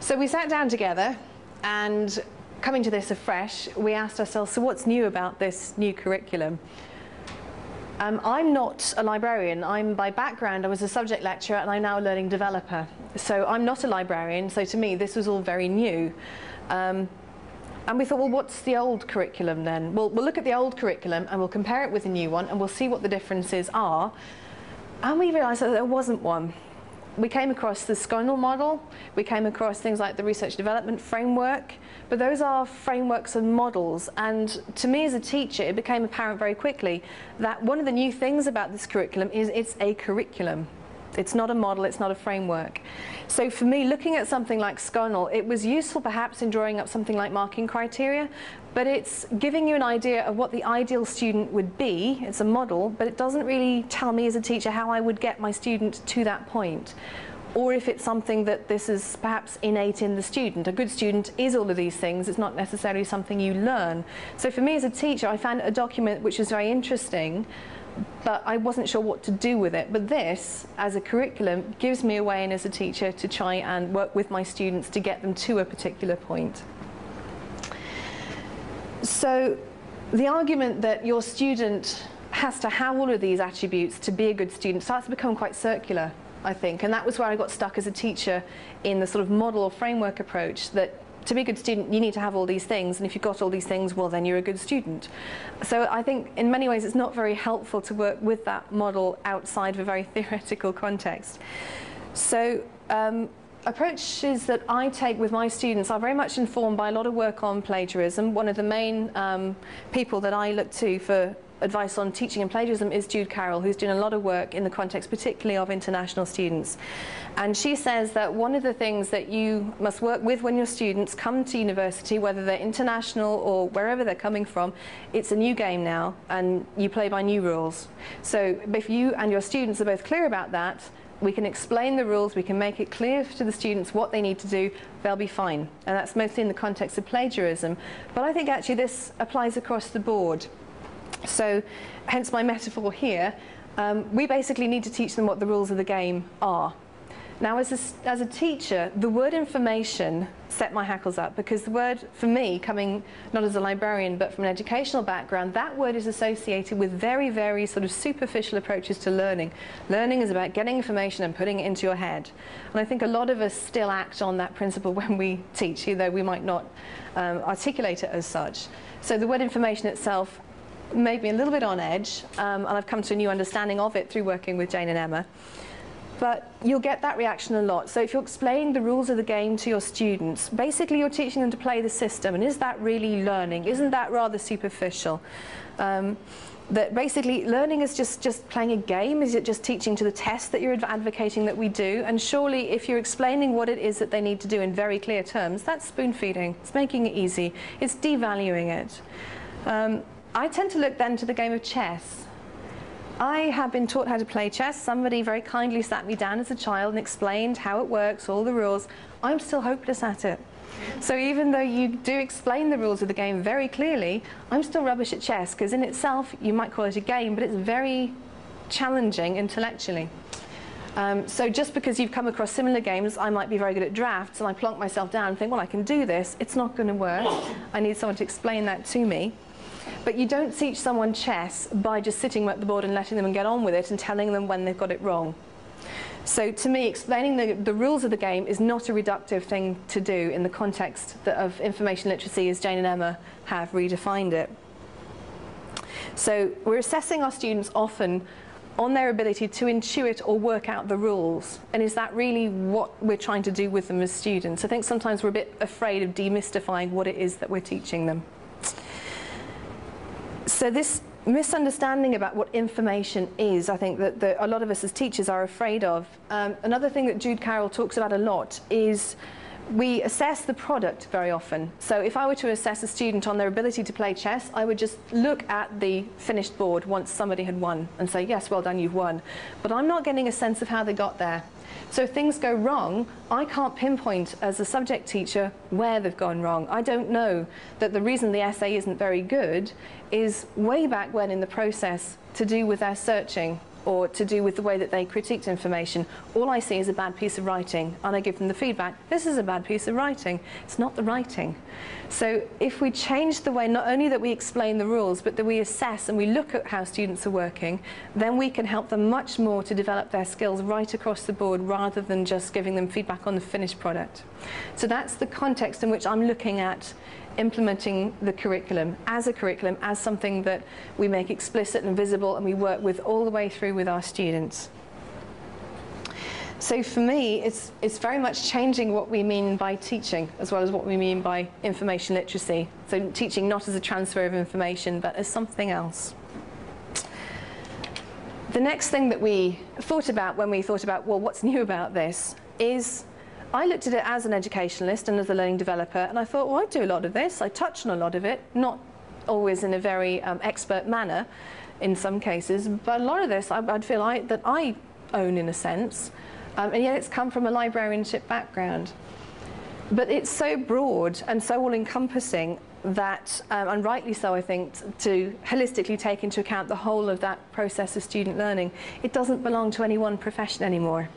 So we sat down together and coming to this afresh, we asked ourselves, so what's new about this new curriculum? Um, I'm not a librarian. I'm by background, I was a subject lecturer and I'm now a learning developer. So I'm not a librarian, so to me this was all very new. Um, and we thought, well, what's the old curriculum then? Well, we'll look at the old curriculum and we'll compare it with the new one and we'll see what the differences are. And we realised that there wasn't one we came across the SCONUL model, we came across things like the research development framework, but those are frameworks and models. And to me as a teacher, it became apparent very quickly that one of the new things about this curriculum is it's a curriculum. It's not a model, it's not a framework. So for me, looking at something like SCONUL, it was useful perhaps in drawing up something like marking criteria, but it's giving you an idea of what the ideal student would be. It's a model, but it doesn't really tell me as a teacher how I would get my student to that point or if it's something that this is perhaps innate in the student. A good student is all of these things. It's not necessarily something you learn. So for me as a teacher, I found a document which was very interesting, but I wasn't sure what to do with it. But this, as a curriculum, gives me a way in as a teacher to try and work with my students to get them to a particular point. So the argument that your student has to have all of these attributes to be a good student starts to become quite circular, I think. And that was where I got stuck as a teacher in the sort of model or framework approach that to be a good student, you need to have all these things, and if you've got all these things, well, then you're a good student. So I think in many ways it's not very helpful to work with that model outside of a very [LAUGHS] theoretical context. So um, approaches that I take with my students are very much informed by a lot of work on plagiarism. One of the main um, people that I look to for advice on teaching and plagiarism is Jude Carroll, who's doing a lot of work in the context particularly of international students. And she says that one of the things that you must work with when your students come to university, whether they're international or wherever they're coming from, it's a new game now and you play by new rules. So if you and your students are both clear about that, we can explain the rules, we can make it clear to the students what they need to do, they'll be fine. And that's mostly in the context of plagiarism. But I think actually this applies across the board. So, hence my metaphor here, um, we basically need to teach them what the rules of the game are. Now, as a, as a teacher, the word information set my hackles up because the word, for me, coming not as a librarian but from an educational background, that word is associated with very, very sort of superficial approaches to learning. Learning is about getting information and putting it into your head. And I think a lot of us still act on that principle [LAUGHS] when we teach, though we might not um, articulate it as such. So the word information itself made me a little bit on edge, um, and I've come to a new understanding of it through working with Jane and Emma. But you'll get that reaction a lot. So if you're explaining the rules of the game to your students, basically you're teaching them to play the system. And is that really learning? Isn't that rather superficial? Um, that basically learning is just, just playing a game? Is it just teaching to the test that you're advocating that we do? And surely if you're explaining what it is that they need to do in very clear terms, that's spoon feeding. It's making it easy. It's devaluing it. Um, I tend to look then to the game of chess. I have been taught how to play chess. Somebody very kindly sat me down as a child and explained how it works, all the rules. I'm still hopeless at it. So even though you do explain the rules of the game very clearly, I'm still rubbish at chess because in itself you might call it a game, but it's very challenging intellectually. Um, so just because you've come across similar games, I might be very good at drafts and I plonk myself down and think, well, I can do this. It's not going to work. I need someone to explain that to me. But you don't teach someone chess by just sitting at the board and letting them get on with it and telling them when they've got it wrong. So to me, explaining the, the rules of the game is not a reductive thing to do in the context of information literacy as Jane and Emma have redefined it. So we're assessing our students often on their ability to intuit or work out the rules. And is that really what we're trying to do with them as students? I think sometimes we're a bit afraid of demystifying what it is that we're teaching them. So this misunderstanding about what information is, I think that the, a lot of us as teachers are afraid of. Um, another thing that Jude Carroll talks about a lot is we assess the product very often. So if I were to assess a student on their ability to play chess, I would just look at the finished board once somebody had won and say, yes, well done, you've won. But I'm not getting a sense of how they got there. So if things go wrong, I can't pinpoint as a subject teacher where they've gone wrong. I don't know that the reason the essay isn't very good is way back when in the process to do with their searching or to do with the way that they critiqued information. All I see is a bad piece of writing, and I give them the feedback. This is a bad piece of writing. It's not the writing. So if we change the way not only that we explain the rules, but that we assess and we look at how students are working, then we can help them much more to develop their skills right across the board rather than just giving them feedback on the finished product. So that's the context in which I'm looking at implementing the curriculum as a curriculum, as something that we make explicit and visible and we work with all the way through with our students. So for me, it's, it's very much changing what we mean by teaching as well as what we mean by information literacy. So teaching not as a transfer of information, but as something else. The next thing that we thought about when we thought about, well, what's new about this, is I looked at it as an educationalist and as a learning developer, and I thought, well, I do a lot of this. I touch on a lot of it, not always in a very um, expert manner in some cases, but a lot of this I, would feel I, that I own in a sense, um, and yet it's come from a librarianship background. But it's so broad and so all-encompassing that, um, and rightly so, I think, to holistically take into account the whole of that process of student learning. It doesn't belong to any one profession anymore.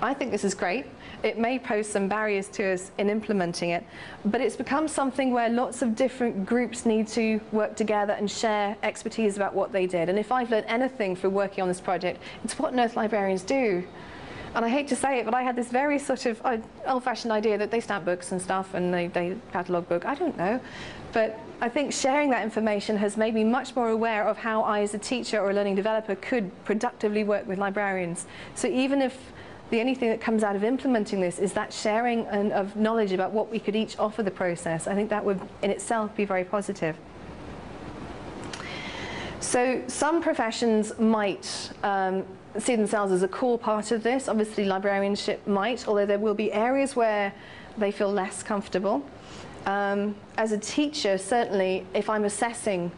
I think this is great. It may pose some barriers to us in implementing it, but it's become something where lots of different groups need to work together and share expertise about what they did. And if I've learned anything through working on this project, it's what nurse librarians do. And I hate to say it, but I had this very sort of old-fashioned idea that they stamp books and stuff and they, they catalogue book. I don't know. But I think sharing that information has made me much more aware of how I, as a teacher or a learning developer, could productively work with librarians. So even if The only thing that comes out of implementing this is that sharing and, of knowledge about what we could each offer the process. I think that would in itself be very positive. So some professions might um, see themselves as a core part of this. Obviously, librarianship might, although there will be areas where they feel less comfortable. Um, as a teacher, certainly, if I'm assessing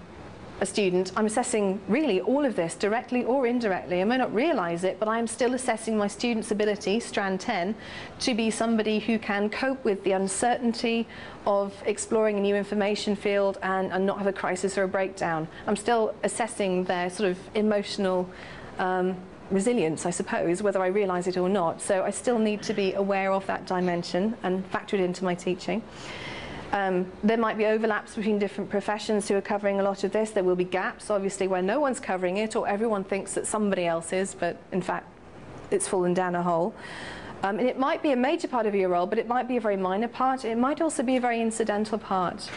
a student, I'm assessing really all of this, directly or indirectly. I may not realize it, but I'm still assessing my student's ability, strand 10, to be somebody who can cope with the uncertainty of exploring a new information field and, and not have a crisis or a breakdown. I'm still assessing their sort of emotional um, resilience, I suppose, whether I realize it or not. So I still need to be aware of that dimension and factor it into my teaching. Um, there might be overlaps between different professions who are covering a lot of this. There will be gaps, obviously, where no one's covering it or everyone thinks that somebody else is, but in fact, it's fallen down a hole. Um, and it might be a major part of your role, but it might be a very minor part. It might also be a very incidental part.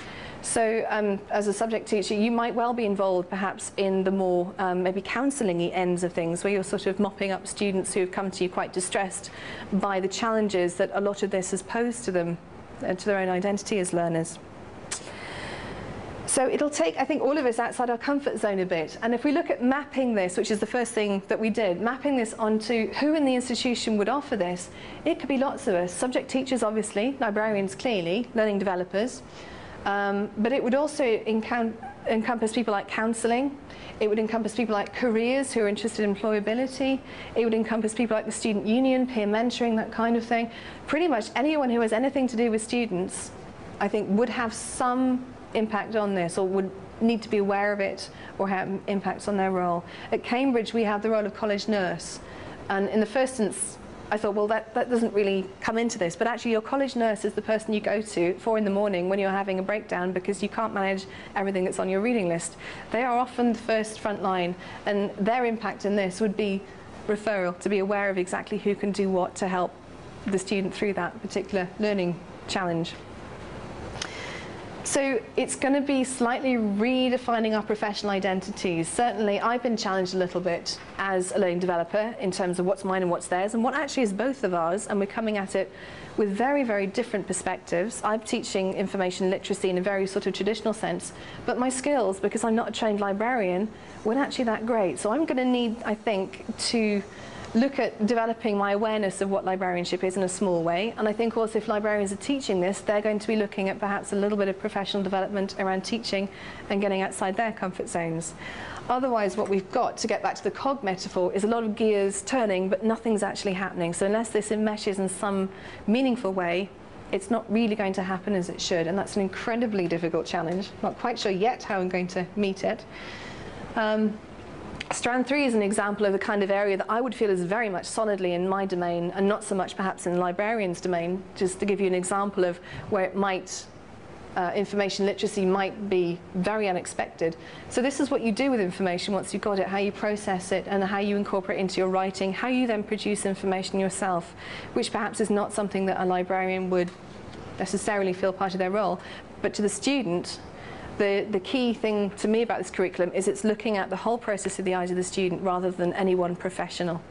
So um, as a subject teacher, you might well be involved perhaps in the more um, maybe counselling ends of things, where you're sort of mopping up students who have come to you quite distressed by the challenges that a lot of this has posed to them, uh, to their own identity as learners. So it'll take, I think, all of us outside our comfort zone a bit. And if we look at mapping this, which is the first thing that we did, mapping this onto who in the institution would offer this, it could be lots of us. Subject teachers, obviously, librarians, clearly, learning developers. Um, but it would also encompass people like counselling. It would encompass people like careers who are interested in employability. It would encompass people like the student union, peer mentoring, that kind of thing. Pretty much anyone who has anything to do with students, I think, would have some impact on this or would need to be aware of it or have impacts on their role. At Cambridge, we have the role of college nurse. And in the first instance, I thought, well, that, that doesn't really come into this. But actually, your college nurse is the person you go to at four in the morning when you're having a breakdown because you can't manage everything that's on your reading list. They are often the first front line, and their impact in this would be referral, to be aware of exactly who can do what to help the student through that particular learning challenge. So it's going to be slightly redefining our professional identities. Certainly, I've been challenged a little bit as a learning developer in terms of what's mine and what's theirs, and what actually is both of ours, and we're coming at it with very, very different perspectives. I'm teaching information literacy in a very sort of traditional sense, but my skills, because I'm not a trained librarian, weren't actually that great. So I'm going to need, I think, to look at developing my awareness of what librarianship is in a small way. And I think also if librarians are teaching this, they're going to be looking at perhaps a little bit of professional development around teaching and getting outside their comfort zones. Otherwise, what we've got, to get back to the cog metaphor, is a lot of gears turning, but nothing's actually happening. So unless this enmeshes in some meaningful way, it's not really going to happen as it should. And that's an incredibly difficult challenge. Not quite sure yet how I'm going to meet it. Um, Strand 3 is an example of the kind of area that I would feel is very much solidly in my domain and not so much perhaps in the librarian's domain, just to give you an example of where it might, uh, information literacy might be very unexpected. So this is what you do with information once you've got it, how you process it and how you incorporate into your writing, how you then produce information yourself, which perhaps is not something that a librarian would necessarily feel part of their role. But to the student, the, the key thing to me about this curriculum is it's looking at the whole process of the eyes of the student rather than any one professional.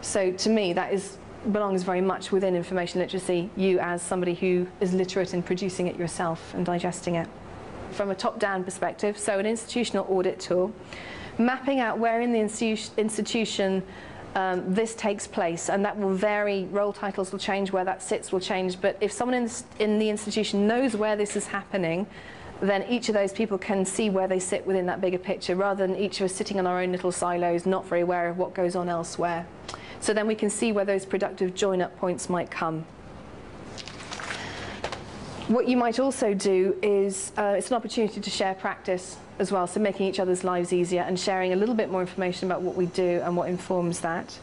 So to me, that is belongs very much within information literacy, you as somebody who is literate in producing it yourself and digesting it. From a top-down perspective, so an institutional audit tool, mapping out where in the institu institution um, this takes place, and that will vary. Role titles will change, where that sits will change. But if someone in the, in the institution knows where this is happening, then each of those people can see where they sit within that bigger picture rather than each of us sitting in our own little silos, not very aware of what goes on elsewhere. So then we can see where those productive join-up points might come. What you might also do is, uh, it's an opportunity to share practice as well, so making each other's lives easier and sharing a little bit more information about what we do and what informs that.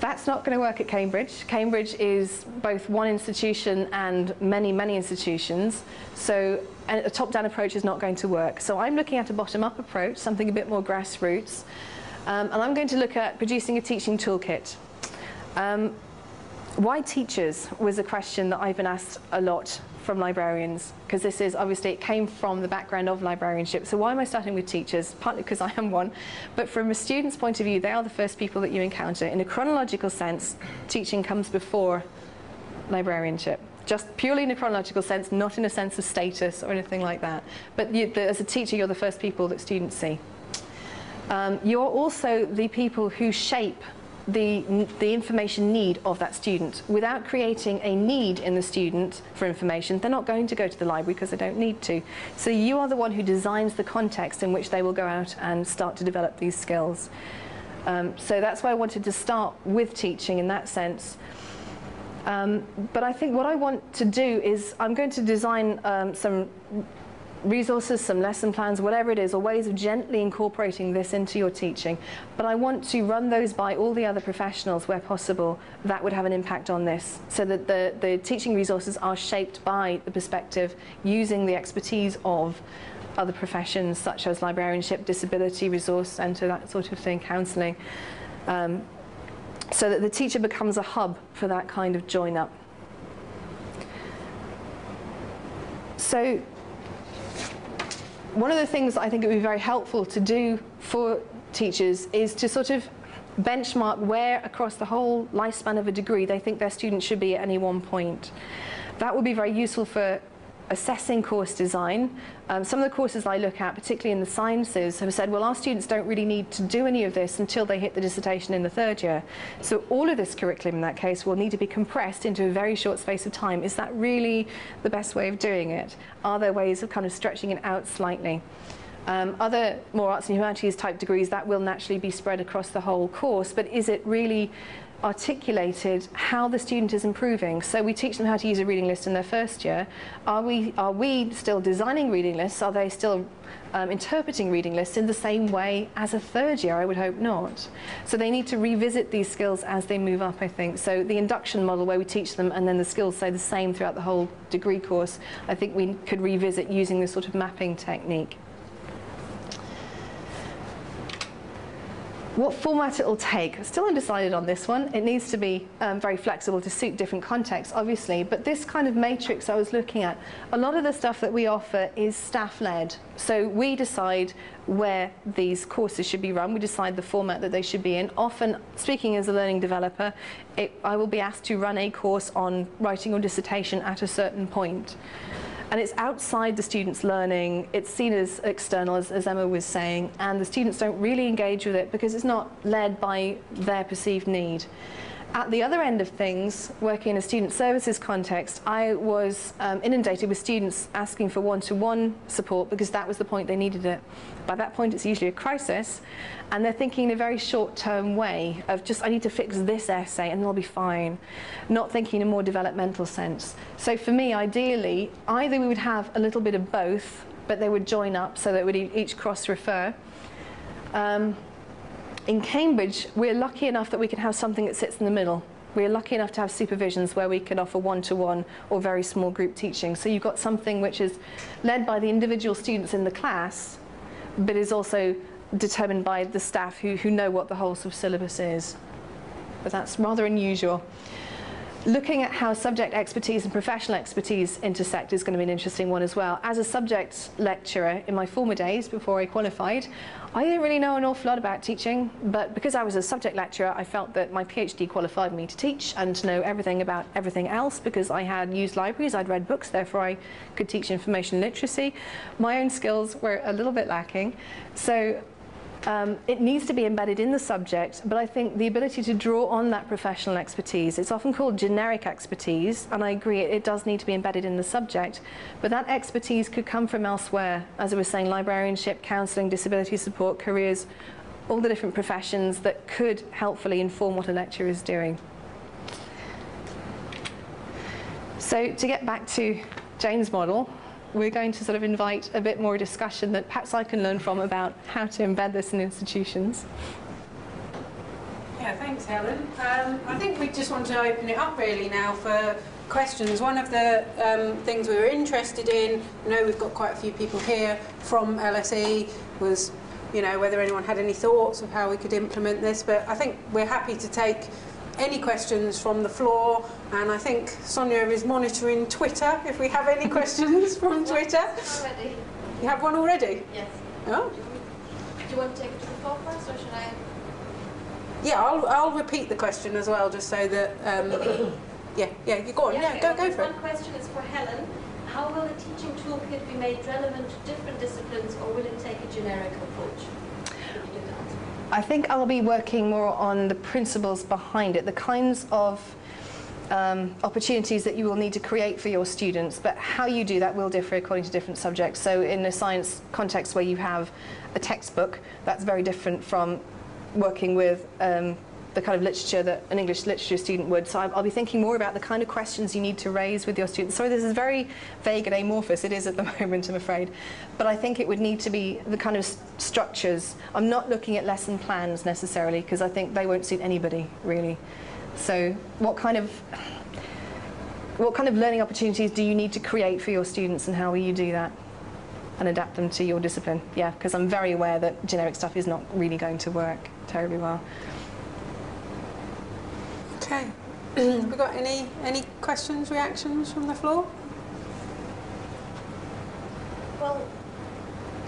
That's not going to work at Cambridge. Cambridge is both one institution and many, many institutions. So a top-down approach is not going to work. So I'm looking at a bottom-up approach, something a bit more grassroots. Um, and I'm going to look at producing a teaching toolkit. Um, why teachers was a question that I've been asked a lot from librarians because this is obviously it came from the background of librarianship. So why am I starting with teachers? Partly because I am one, but from a student's point of view, they are the first people that you encounter. In a chronological sense, teaching comes before librarianship. Just purely in a chronological sense, not in a sense of status or anything like that. But you, the, as a teacher, you're the first people that students see. Um, you're also the people who shape the, the information need of that student. Without creating a need in the student for information, they're not going to go to the library because they don't need to. So you are the one who designs the context in which they will go out and start to develop these skills. Um, so that's why I wanted to start with teaching in that sense. Um, but I think what I want to do is I'm going to design um, some resources, some lesson plans, whatever it is, or ways of gently incorporating this into your teaching. But I want to run those by all the other professionals where possible that would have an impact on this, so that the, the teaching resources are shaped by the perspective using the expertise of other professions such as librarianship, disability resource centre, that sort of thing, counselling, um, so that the teacher becomes a hub for that kind of join up. So one of the things I think it would be very helpful to do for teachers is to sort of benchmark where across the whole lifespan of a degree they think their students should be at any one point. That would be very useful for assessing course design. Um, some of the courses I look at, particularly in the sciences, have said, well, our students don't really need to do any of this until they hit the dissertation in the third year. So all of this curriculum in that case will need to be compressed into a very short space of time. Is that really the best way of doing it? Are there ways of kind of stretching it out slightly? Um, other more arts and humanities type degrees, that will naturally be spread across the whole course, but is it really articulated how the student is improving. So we teach them how to use a reading list in their first year. Are we, are we still designing reading lists? Are they still um, interpreting reading lists in the same way as a third year? I would hope not. So they need to revisit these skills as they move up, I think. So the induction model where we teach them and then the skills stay the same throughout the whole degree course, I think we could revisit using this sort of mapping technique. What format it will take, still undecided on this one. It needs to be um, very flexible to suit different contexts, obviously. But this kind of matrix I was looking at, a lot of the stuff that we offer is staff-led. So we decide where these courses should be run. We decide the format that they should be in. Often, speaking as a learning developer, it, I will be asked to run a course on writing your dissertation at a certain point and it's outside the students' learning. It's seen as external, as, as, Emma was saying, and the students don't really engage with it because it's not led by their perceived need. At the other end of things, working in a student services context, I was um, inundated with students asking for one-to-one support because that was the point they needed it. By that point, it's usually a crisis, and they're thinking in a very short-term way of just, I need to fix this essay and they'll be fine, not thinking in a more developmental sense. So for me, ideally, either we would have a little bit of both, but they would join up so that would each cross-refer, um, in Cambridge, we're lucky enough that we can have something that sits in the middle. We're lucky enough to have supervisions where we can offer one-to-one or very small group teaching. So you've got something which is led by the individual students in the class, but is also determined by the staff who, who know what the whole sort of syllabus is. But that's rather unusual looking at how subject expertise and professional expertise intersect is going to be an interesting one as well. As a subject lecturer in my former days before I qualified, I didn't really know an awful lot about teaching, but because I was a subject lecturer, I felt that my PhD qualified me to teach and to know everything about everything else because I had used libraries, I'd read books, therefore I could teach information literacy. My own skills were a little bit lacking. So um, it needs to be embedded in the subject, but I think the ability to draw on that professional expertise, it's often called generic expertise, and I agree it, it does need to be embedded in the subject, but that expertise could come from elsewhere, as I was saying, librarianship, counselling, disability support, careers, all the different professions that could helpfully inform what a lecturer is doing. So to get back to Jane's model, we're going to sort of invite a bit more discussion that perhaps I can learn from about how to embed this in institutions. Yeah, thanks, Helen. Um, I think we just want to open it up really now for questions. One of the um, things we were interested in, I know we've got quite a few people here from LSE, was you know whether anyone had any thoughts of how we could implement this. But I think we're happy to take any questions from the floor, and I think Sonia is monitoring Twitter if we have any questions [LAUGHS] from Twitter. Already? You have one already? Yes. Oh. Do you want to take it to the floor first, or should I? Yeah, I'll, I'll repeat the question as well, just so that. Um, [COUGHS] yeah, yeah, you go on. Yeah, okay, go, well, go for it. One question is for Helen. How will the teaching toolkit be made relevant to different disciplines, or will it take a generic approach? If you did answer. I think I'll be working more on the principles behind it, the kinds of um, opportunities that you will need to create for your students, but how you do that will differ according to different subjects. So in a science context where you have a textbook, that's very different from working with um, the kind of literature that an English literature student would. So I'll be thinking more about the kind of questions you need to raise with your students. Sorry, this is very vague and amorphous. It is at the [LAUGHS] moment, I'm afraid. But I think it would need to be the kind of structures. I'm not looking at lesson plans necessarily because I think they won't suit anybody really. So what kind of what kind of learning opportunities do you need to create for your students and how will you do that? And adapt them to your discipline. Yeah, because I'm very aware that generic stuff is not really going to work terribly well. Okay. we got any, any questions, reactions from the floor? Well,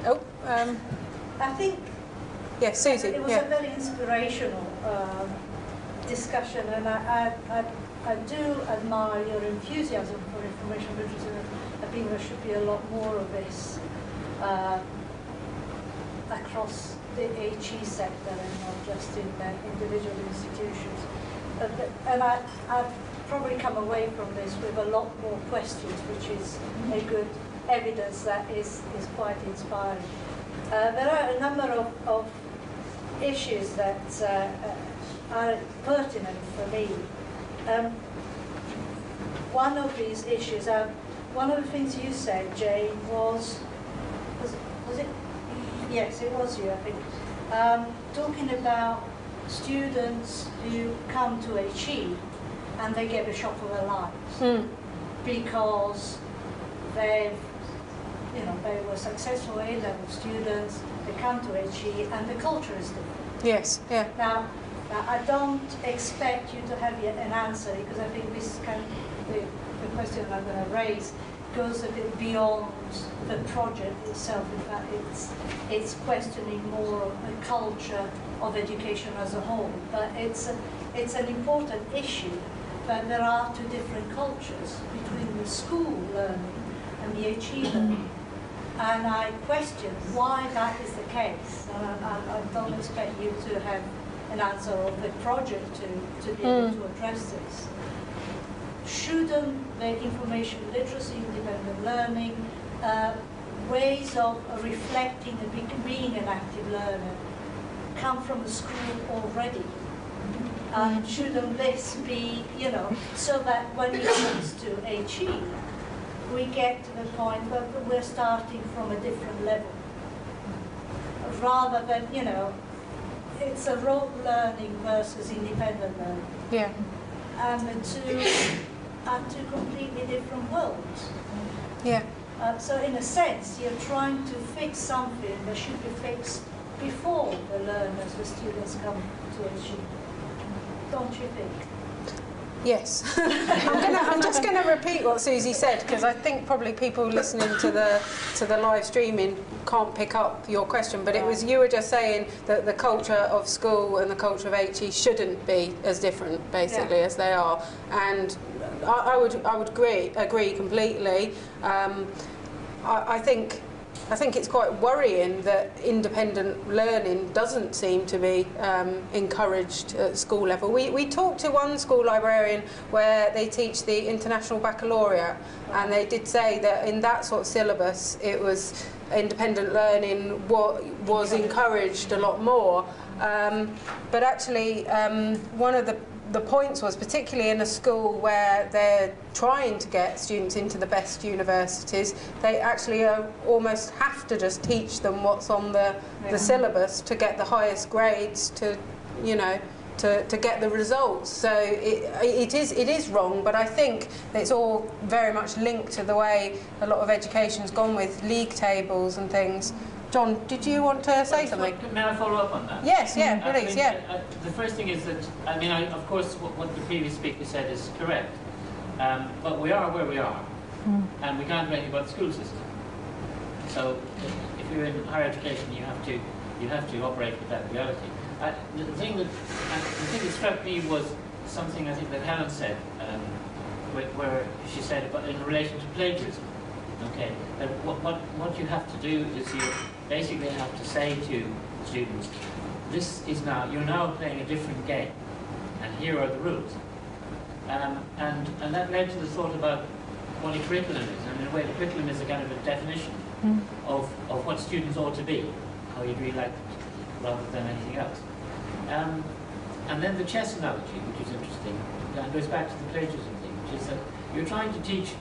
Oh, um, I think yes, Susie. it was Yeah. a very inspirational um, discussion, and I, I, I, I do admire your enthusiasm for information literacy. I think there should be a lot more of this uh, across the HE sector and not just in uh, individual institutions. And I, I've probably come away from this with a lot more questions, which is a good evidence that is, is quite inspiring. Uh, there are a number of, of issues that uh, uh, are pertinent for me. Um, one of these issues, uh, one of the things you said, Jane, was, was, was it? Yes, it was you, I think. Um, talking about students who come to HE and they get a shock of their lives Mm. because they've, you know, they were successful A-level students, they come to HE and the culture is different. Yes, yeah. Now, now, I don't expect you to have yet an answer because I think this can, the, the question I'm going to raise goes a bit beyond the project itself. In fact, it's, it's questioning more the culture of education as a whole. But it's, a, it's an important issue that there are two different cultures between the school learning and the HE learning. And I question why that is the case. And I, I, I don't expect you to have an answer of the project to, to be able hmm. to address this. Shouldn't the information literacy, independent learning, uh, ways of reflecting and be, being an active learner come from the school already? And shouldn't this be, you know, so that when it comes to HE, we get to the point where we're starting from a different level. Rather than, you know, it's a rote learning versus independent learning. Yeah. And the two are two completely different worlds. Yeah. Uh, so in a sense, you're trying to fix something that should be fixed before the learners, the students come to HE. Don't you think? Yes. [LAUGHS] I'm, gonna, I'm just going to repeat what Susie said because I think probably people listening to the to the live streaming can't pick up your question. But it was you were just saying that the culture of school and the culture of HE shouldn't be as different, basically, Yeah. as they are. And I, I would I would agree agree completely. Um, I, I think. I think it's quite worrying that independent learning doesn't seem to be um, encouraged at school level. We, we talked to one school librarian where they teach the International Baccalaureate, and they did say that in that sort of syllabus, it was independent learning what was encouraged a lot more. Um, but actually, um, one of the the points was particularly in a school where they're trying to get students into the best universities, they actually uh, almost have to just teach them what's on the, Yeah. the syllabus to get the highest grades to, you know, to, to get the results. So it, it, is, it is wrong, but I think it's all very much linked to the way a lot of education's gone with league tables and things. John, did you want to say something? May I follow up on that? Yes, yeah, I please, mean, yeah. uh, the first thing is that, I mean, I, of course, what, what the previous speaker said is correct. Um, but we are where we are, and we can't do anything about the school system. So if- if you're in higher education, you have to, you have to operate with that reality. I, the thing that, uh, the thing that struck me was something I think that Helen said, um, where, where she said about in relation to plagiarism. Okay, that what, what, what you have to do is you basically have to say to students, this is now, you're now playing a different game, and here are the rules. Um, and, and that led to the thought about what a curriculum is. And in a way, the curriculum is a kind of a definition of, of what students ought to be, how you'd really like rather than anything else. Um, and then the chess analogy, which is interesting, that goes back to the plagiarism thing, which is that you're trying to teach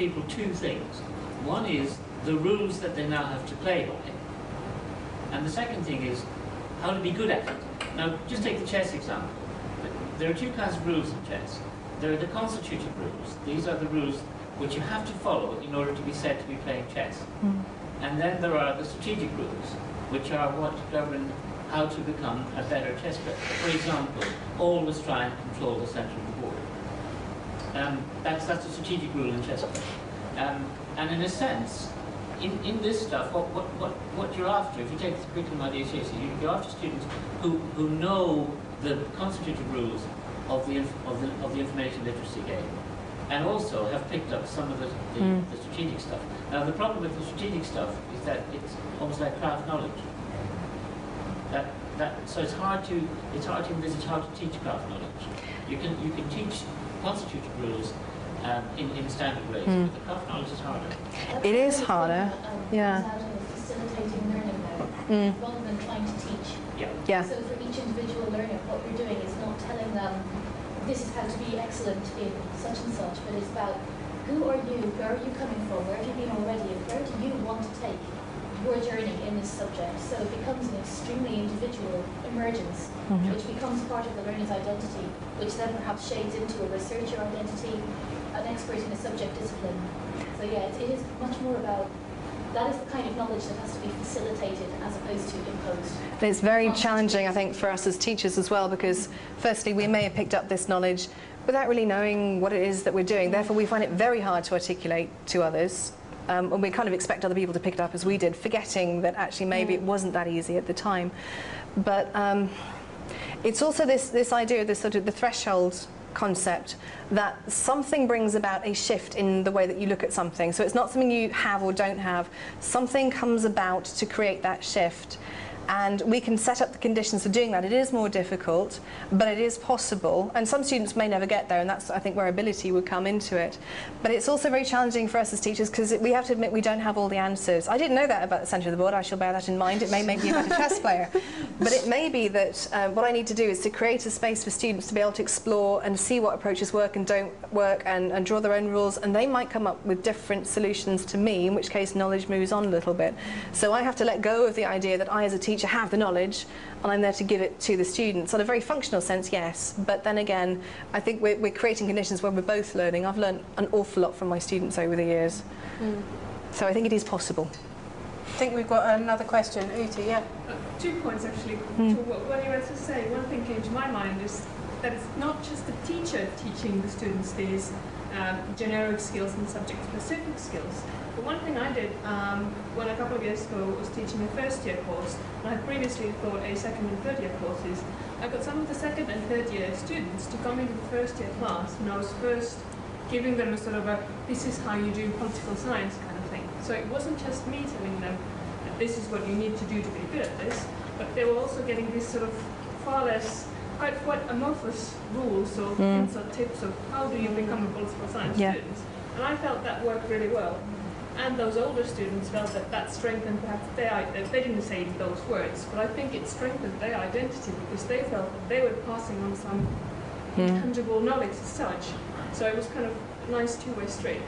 people two things. One is the rules that they now have to play by. And the second thing is how to be good at it. Now, just take the chess example. There are two kinds of rules in chess. There are the constitutive rules. These are the rules which you have to follow in order to be said to be playing chess. Hmm. And then there are the strategic rules, which are what govern how to become a better chess player. For example, always try and control the center of the board. Um, that's, that's a strategic rule in chess. Um, and in a sense, in, in this stuff, what, what, what, what you're after, if you take the curriculum idea seriously, you- you're after students who, who know the constitutive rules of the, inf- of, the, of the information literacy game and also have picked up some of the, the, the strategic stuff. Now, the problem with the strategic stuff is that it's almost like craft knowledge. That, that, so it's hard to it's hard to envisage how to teach craft knowledge. You can you can teach constitutive rules um, in, in standard ways, but the craft knowledge is harder. It is harder, yeah. Out of facilitating learning now, Mm. rather than trying to teach. Yeah. Yeah. So for each individual learner, what we're doing is not telling them this is how to be excellent in such and such, but it's about who are you, where are you coming from, where have you been already, and where do you want to take your journey in this subject. So it becomes an extremely individual emergence, mm-hmm. which becomes part of the learner's identity, which then perhaps shades into a researcher identity, an expert in a subject discipline. So yeah, it, it is much more about that is the kind of knowledge that has to be facilitated as opposed to imposed. And it's very challenging, I think, for us as teachers as well, because firstly, we may have picked up this knowledge without really knowing what it is that we're doing. Therefore, we find it very hard to articulate to others. Um, and we kind of expect other people to pick it up as we did, forgetting that actually maybe it wasn't that easy at the time. But um, it's also this, this idea of this sort of the threshold concept that something brings about a shift in the way that you look at something. So it's not something you have or don't have. Something comes about to create that shift. And we can set up the conditions for doing that. It is more difficult, but it is possible. And some students may never get there, and that's, I think, where ability would come into it. But it's also very challenging for us as teachers because we have to admit we don't have all the answers. I didn't know that about the centre of the board. I shall bear that in mind. It may make me a better chess player. [LAUGHS] But it may be that um, what I need to do is to create a space for students to be able to explore and see what approaches work and don't work and, and draw their own rules. And they might come up with different solutions to me, in which case knowledge moves on a little bit. So I have to let go of the idea that I, as a teacher, have the knowledge and I'm there to give it to the students. In a very functional sense, yes. But then again, I think we're, we're creating conditions where we're both learning. I've learned an awful lot from my students over the years. Hmm. So I think it is possible. I think we've got another question. Uti, yeah. Uh, two points actually hmm. to what, what you were to say. One thing came to my mind is that it's not just the teacher teaching the students these um, generic skills and subject-specific skills. But one thing I did um, when a couple of years ago was teaching a first-year course, and I had previously taught a second and third-year courses, I got some of the second and third-year students to come into the first-year class, and I was first giving them a sort of a this is how you do political science kind of thing. So it wasn't just me telling them that this is what you need to do to be good at this, but they were also getting this sort of far less quite quite amorphous rules or hints or tips of how do you become a political science Yeah. student. And I felt that worked really well. And those older students felt that that strengthened perhaps their, they didn't say those words, but I think it strengthened their identity because they felt that they were passing on some intangible knowledge as such. So it was kind of a nice two-way street.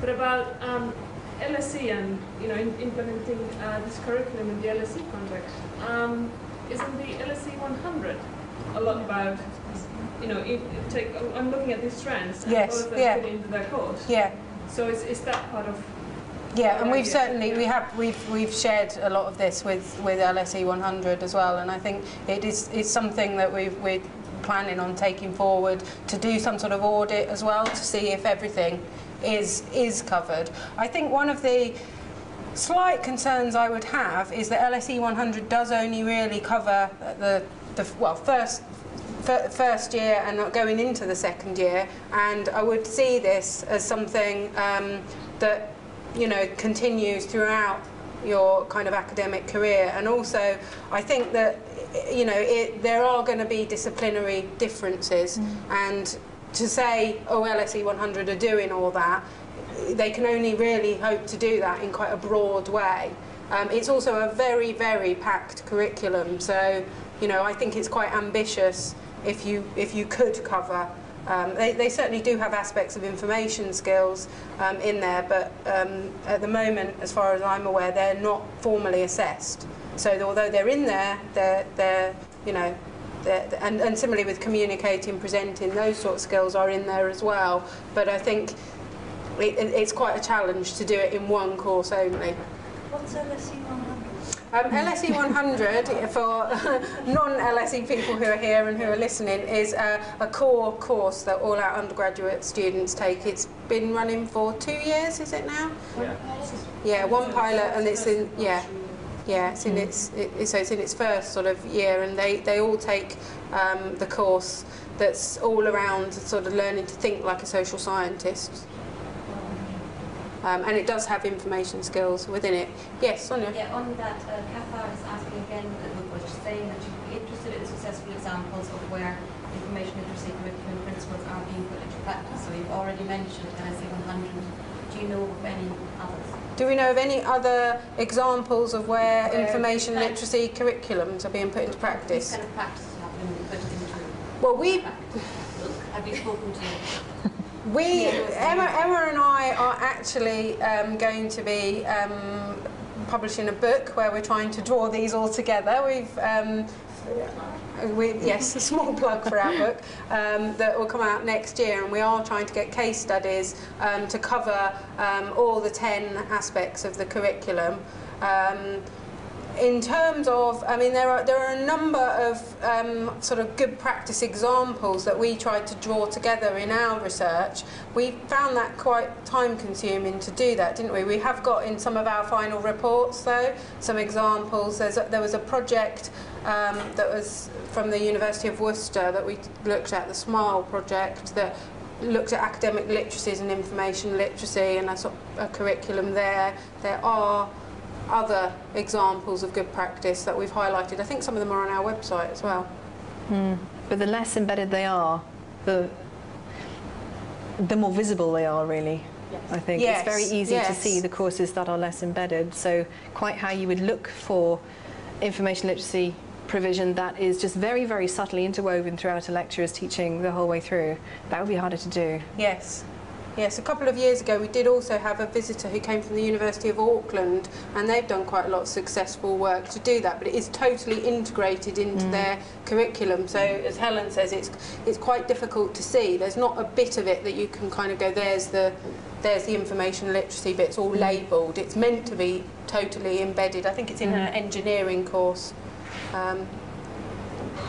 But about um, LSE and you know in, implementing uh, this curriculum in the LSE context, um, isn't the LSE 100 a lot about, you know, if, take, I'm looking at these strands and Yes, both of them yeah. fit into their course. Yeah. So is, is that part of Yeah, and we've certainly we have we've we've shared a lot of this with with LSE 100 as well, and I think it is it's something that we've we're planning on taking forward to do some sort of audit as well to see if everything is is covered. I think one of the slight concerns I would have is that LSE 100 does only really cover the the well first first year and not going into the second year and I would see this as something um, that you know continues throughout your kind of academic career. And also I think that you know it, there are going to be disciplinary differences. And to say oh LSE 100 are doing all that they can only really hope to do that in quite a broad way. Um, it's also a very very packed curriculum. So you know I think it's quite ambitious if you if you could cover um, they, they certainly do have aspects of information skills um, in there, but um, at the moment, as far as I'm aware, they're not formally assessed. So although they're in there, they're, they're you know, they're, and, and similarly with communicating, presenting, those sort of skills are in there as well. But I think it, it- it's quite a challenge to do it in one course only. What's LSE 100? Um, LSE 100, for [LAUGHS] non-LSE people who are here and who are listening, is a, a core course that all our undergraduate students take. It's been running for two years, is it now? Yeah. Yeah, one pilot, and it's in yeah, yeah, it's in its it, so it's in its first sort of year, and they they all take um, the course that's all around sort of learning to think like a social scientist. Um, and it does have information skills within it. Yes, Sonia. Yeah, on that, uh, Cathar is asking again, uh, was just saying that you'd be interested in successful examples of where information literacy curriculum principles are being put into practice. So you've already mentioned LSE 100. Do you know of any others? Do we know of any other examples of where Where information literacy curriculums are being put into These practice? kind of practices have been put into Well, we... Have you spoken to [LAUGHS] We. Emma, Emma and I are actually um, going to be um, publishing a book where we're trying to draw these all together. We've, um, we, yes, a small plug for our book um, that will come out next year, and we are trying to get case studies um, to cover um, all the 10 aspects of the curriculum. Um, in terms of, I mean, there are there are a number of um, sort of good practice examples that we tried to draw together in our research. We found that quite time consuming to do that, didn't we? We have got in some of our final reports, though, some examples. There's a, there was a project um, that was from the University of Worcester that we looked at, the SMILE project, that looked at academic literacies and information literacy and a, sort of a curriculum there. There are other examples of good practice that we've highlighted. I think some of them are on our website as well. Hmm. But the less embedded they are, the the more visible they are, really. I think Yes, it's very easy to see the courses that are less embedded. So, quite how you would look for information literacy provision that is just very, very subtly interwoven throughout a lecturer's teaching the whole way through, that would be harder to do. Yes. Yes, a couple of years ago we did also have a visitor who came from the University of Auckland and they've done quite a lot of successful work to do that but it is totally integrated into their curriculum. So as Helen says it's it's quite difficult to see. There's not a bit of it that you can kind of go there's the there's the information literacy bit it's all labelled. It's meant to be totally embedded. I think it's in an engineering course. Um,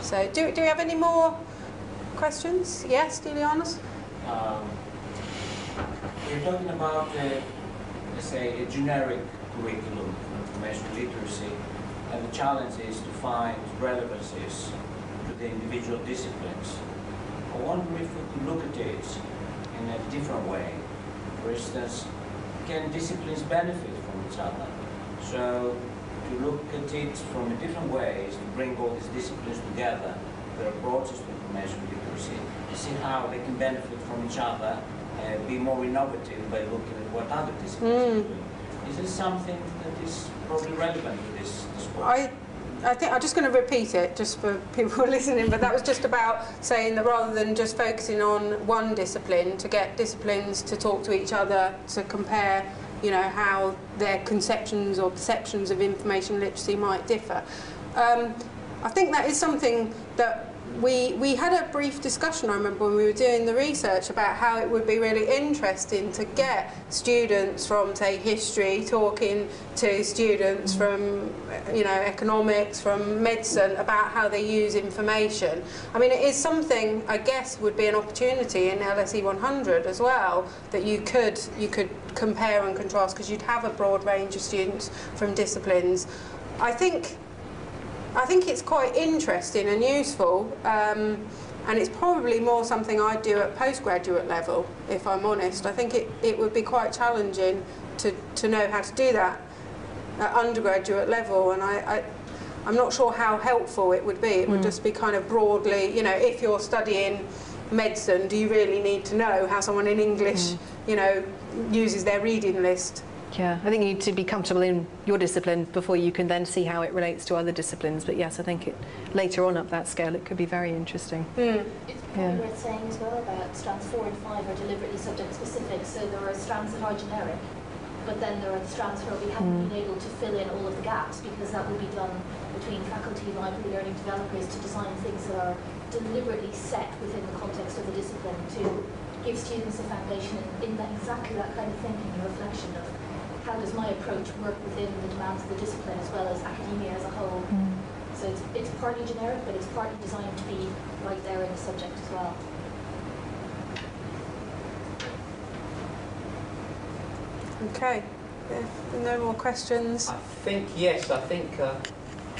so do, do we have any more questions? Yes Delianos? Um, we're talking about, uh, let's say, a generic curriculum for information literacy, and the challenge is to find relevancies to the individual disciplines. I wonder if we could look at it in a different way. For instance, can disciplines benefit from each other? So, to look at it from a different way is to bring all these disciplines together, their approaches to information literacy, to see how they can benefit from each other uh, be more innovative by looking at what other disciplines are doing. Is this something that is probably relevant to this, this course? I, I think I'm just going to repeat it just for people [LAUGHS] listening, but that was just about saying that rather than just focusing on one discipline, to get disciplines to talk to each other, to compare, you know, how their conceptions or perceptions of information literacy might differ. Um, I think that is something that we, we had a brief discussion, I remember, when we were doing the research about how it would be really interesting to get students from, say, history talking to students from, you know, economics, from medicine about how they use information. I mean, it is something, I guess, would be an opportunity in LSE 100 as well, that you could, you could compare and contrast because you'd have a broad range of students from disciplines. I think I think it's quite interesting and useful, um, and it's probably more something I'd do at postgraduate level, if I'm honest. I think it, it would be quite challenging to, to know how to do that at undergraduate level, and I, I, I'm not sure how helpful it would be. It would just be kind of broadly, you know, if you're studying medicine, do you really need to know how someone in English, you know, uses their reading list? Yeah, I think you need to be comfortable in your discipline before you can then see how it relates to other disciplines. But yes, I think it, later on up that scale, it could be very interesting. Hmm. It's Yeah. probably worth saying as well about strands four and five are deliberately subject specific, so there are strands that are generic, but then there are the strands where we haven't been able to fill in all of the gaps because that will be done between faculty, library learning developers to design things that are deliberately set within the context of the discipline to give students a foundation in, in that, exactly that kind of thinking and reflection of how does my approach work within the demands of the discipline as well as academia as a whole. So it's, it's partly generic, but it's partly designed to be right there in the subject as well. Okay, if no more questions. I think, yes, I think uh,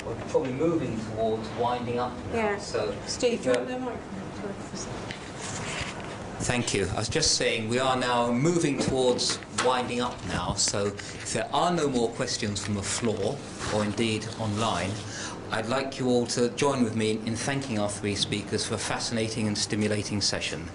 we're probably moving towards winding up now. Yeah. So, Steve, do you uh, want the microphone? Thank you. I was just saying we are now moving towards winding up now, so if there are no more questions from the floor or indeed online, I'd like you all to join with me in thanking our three speakers for a fascinating and stimulating session.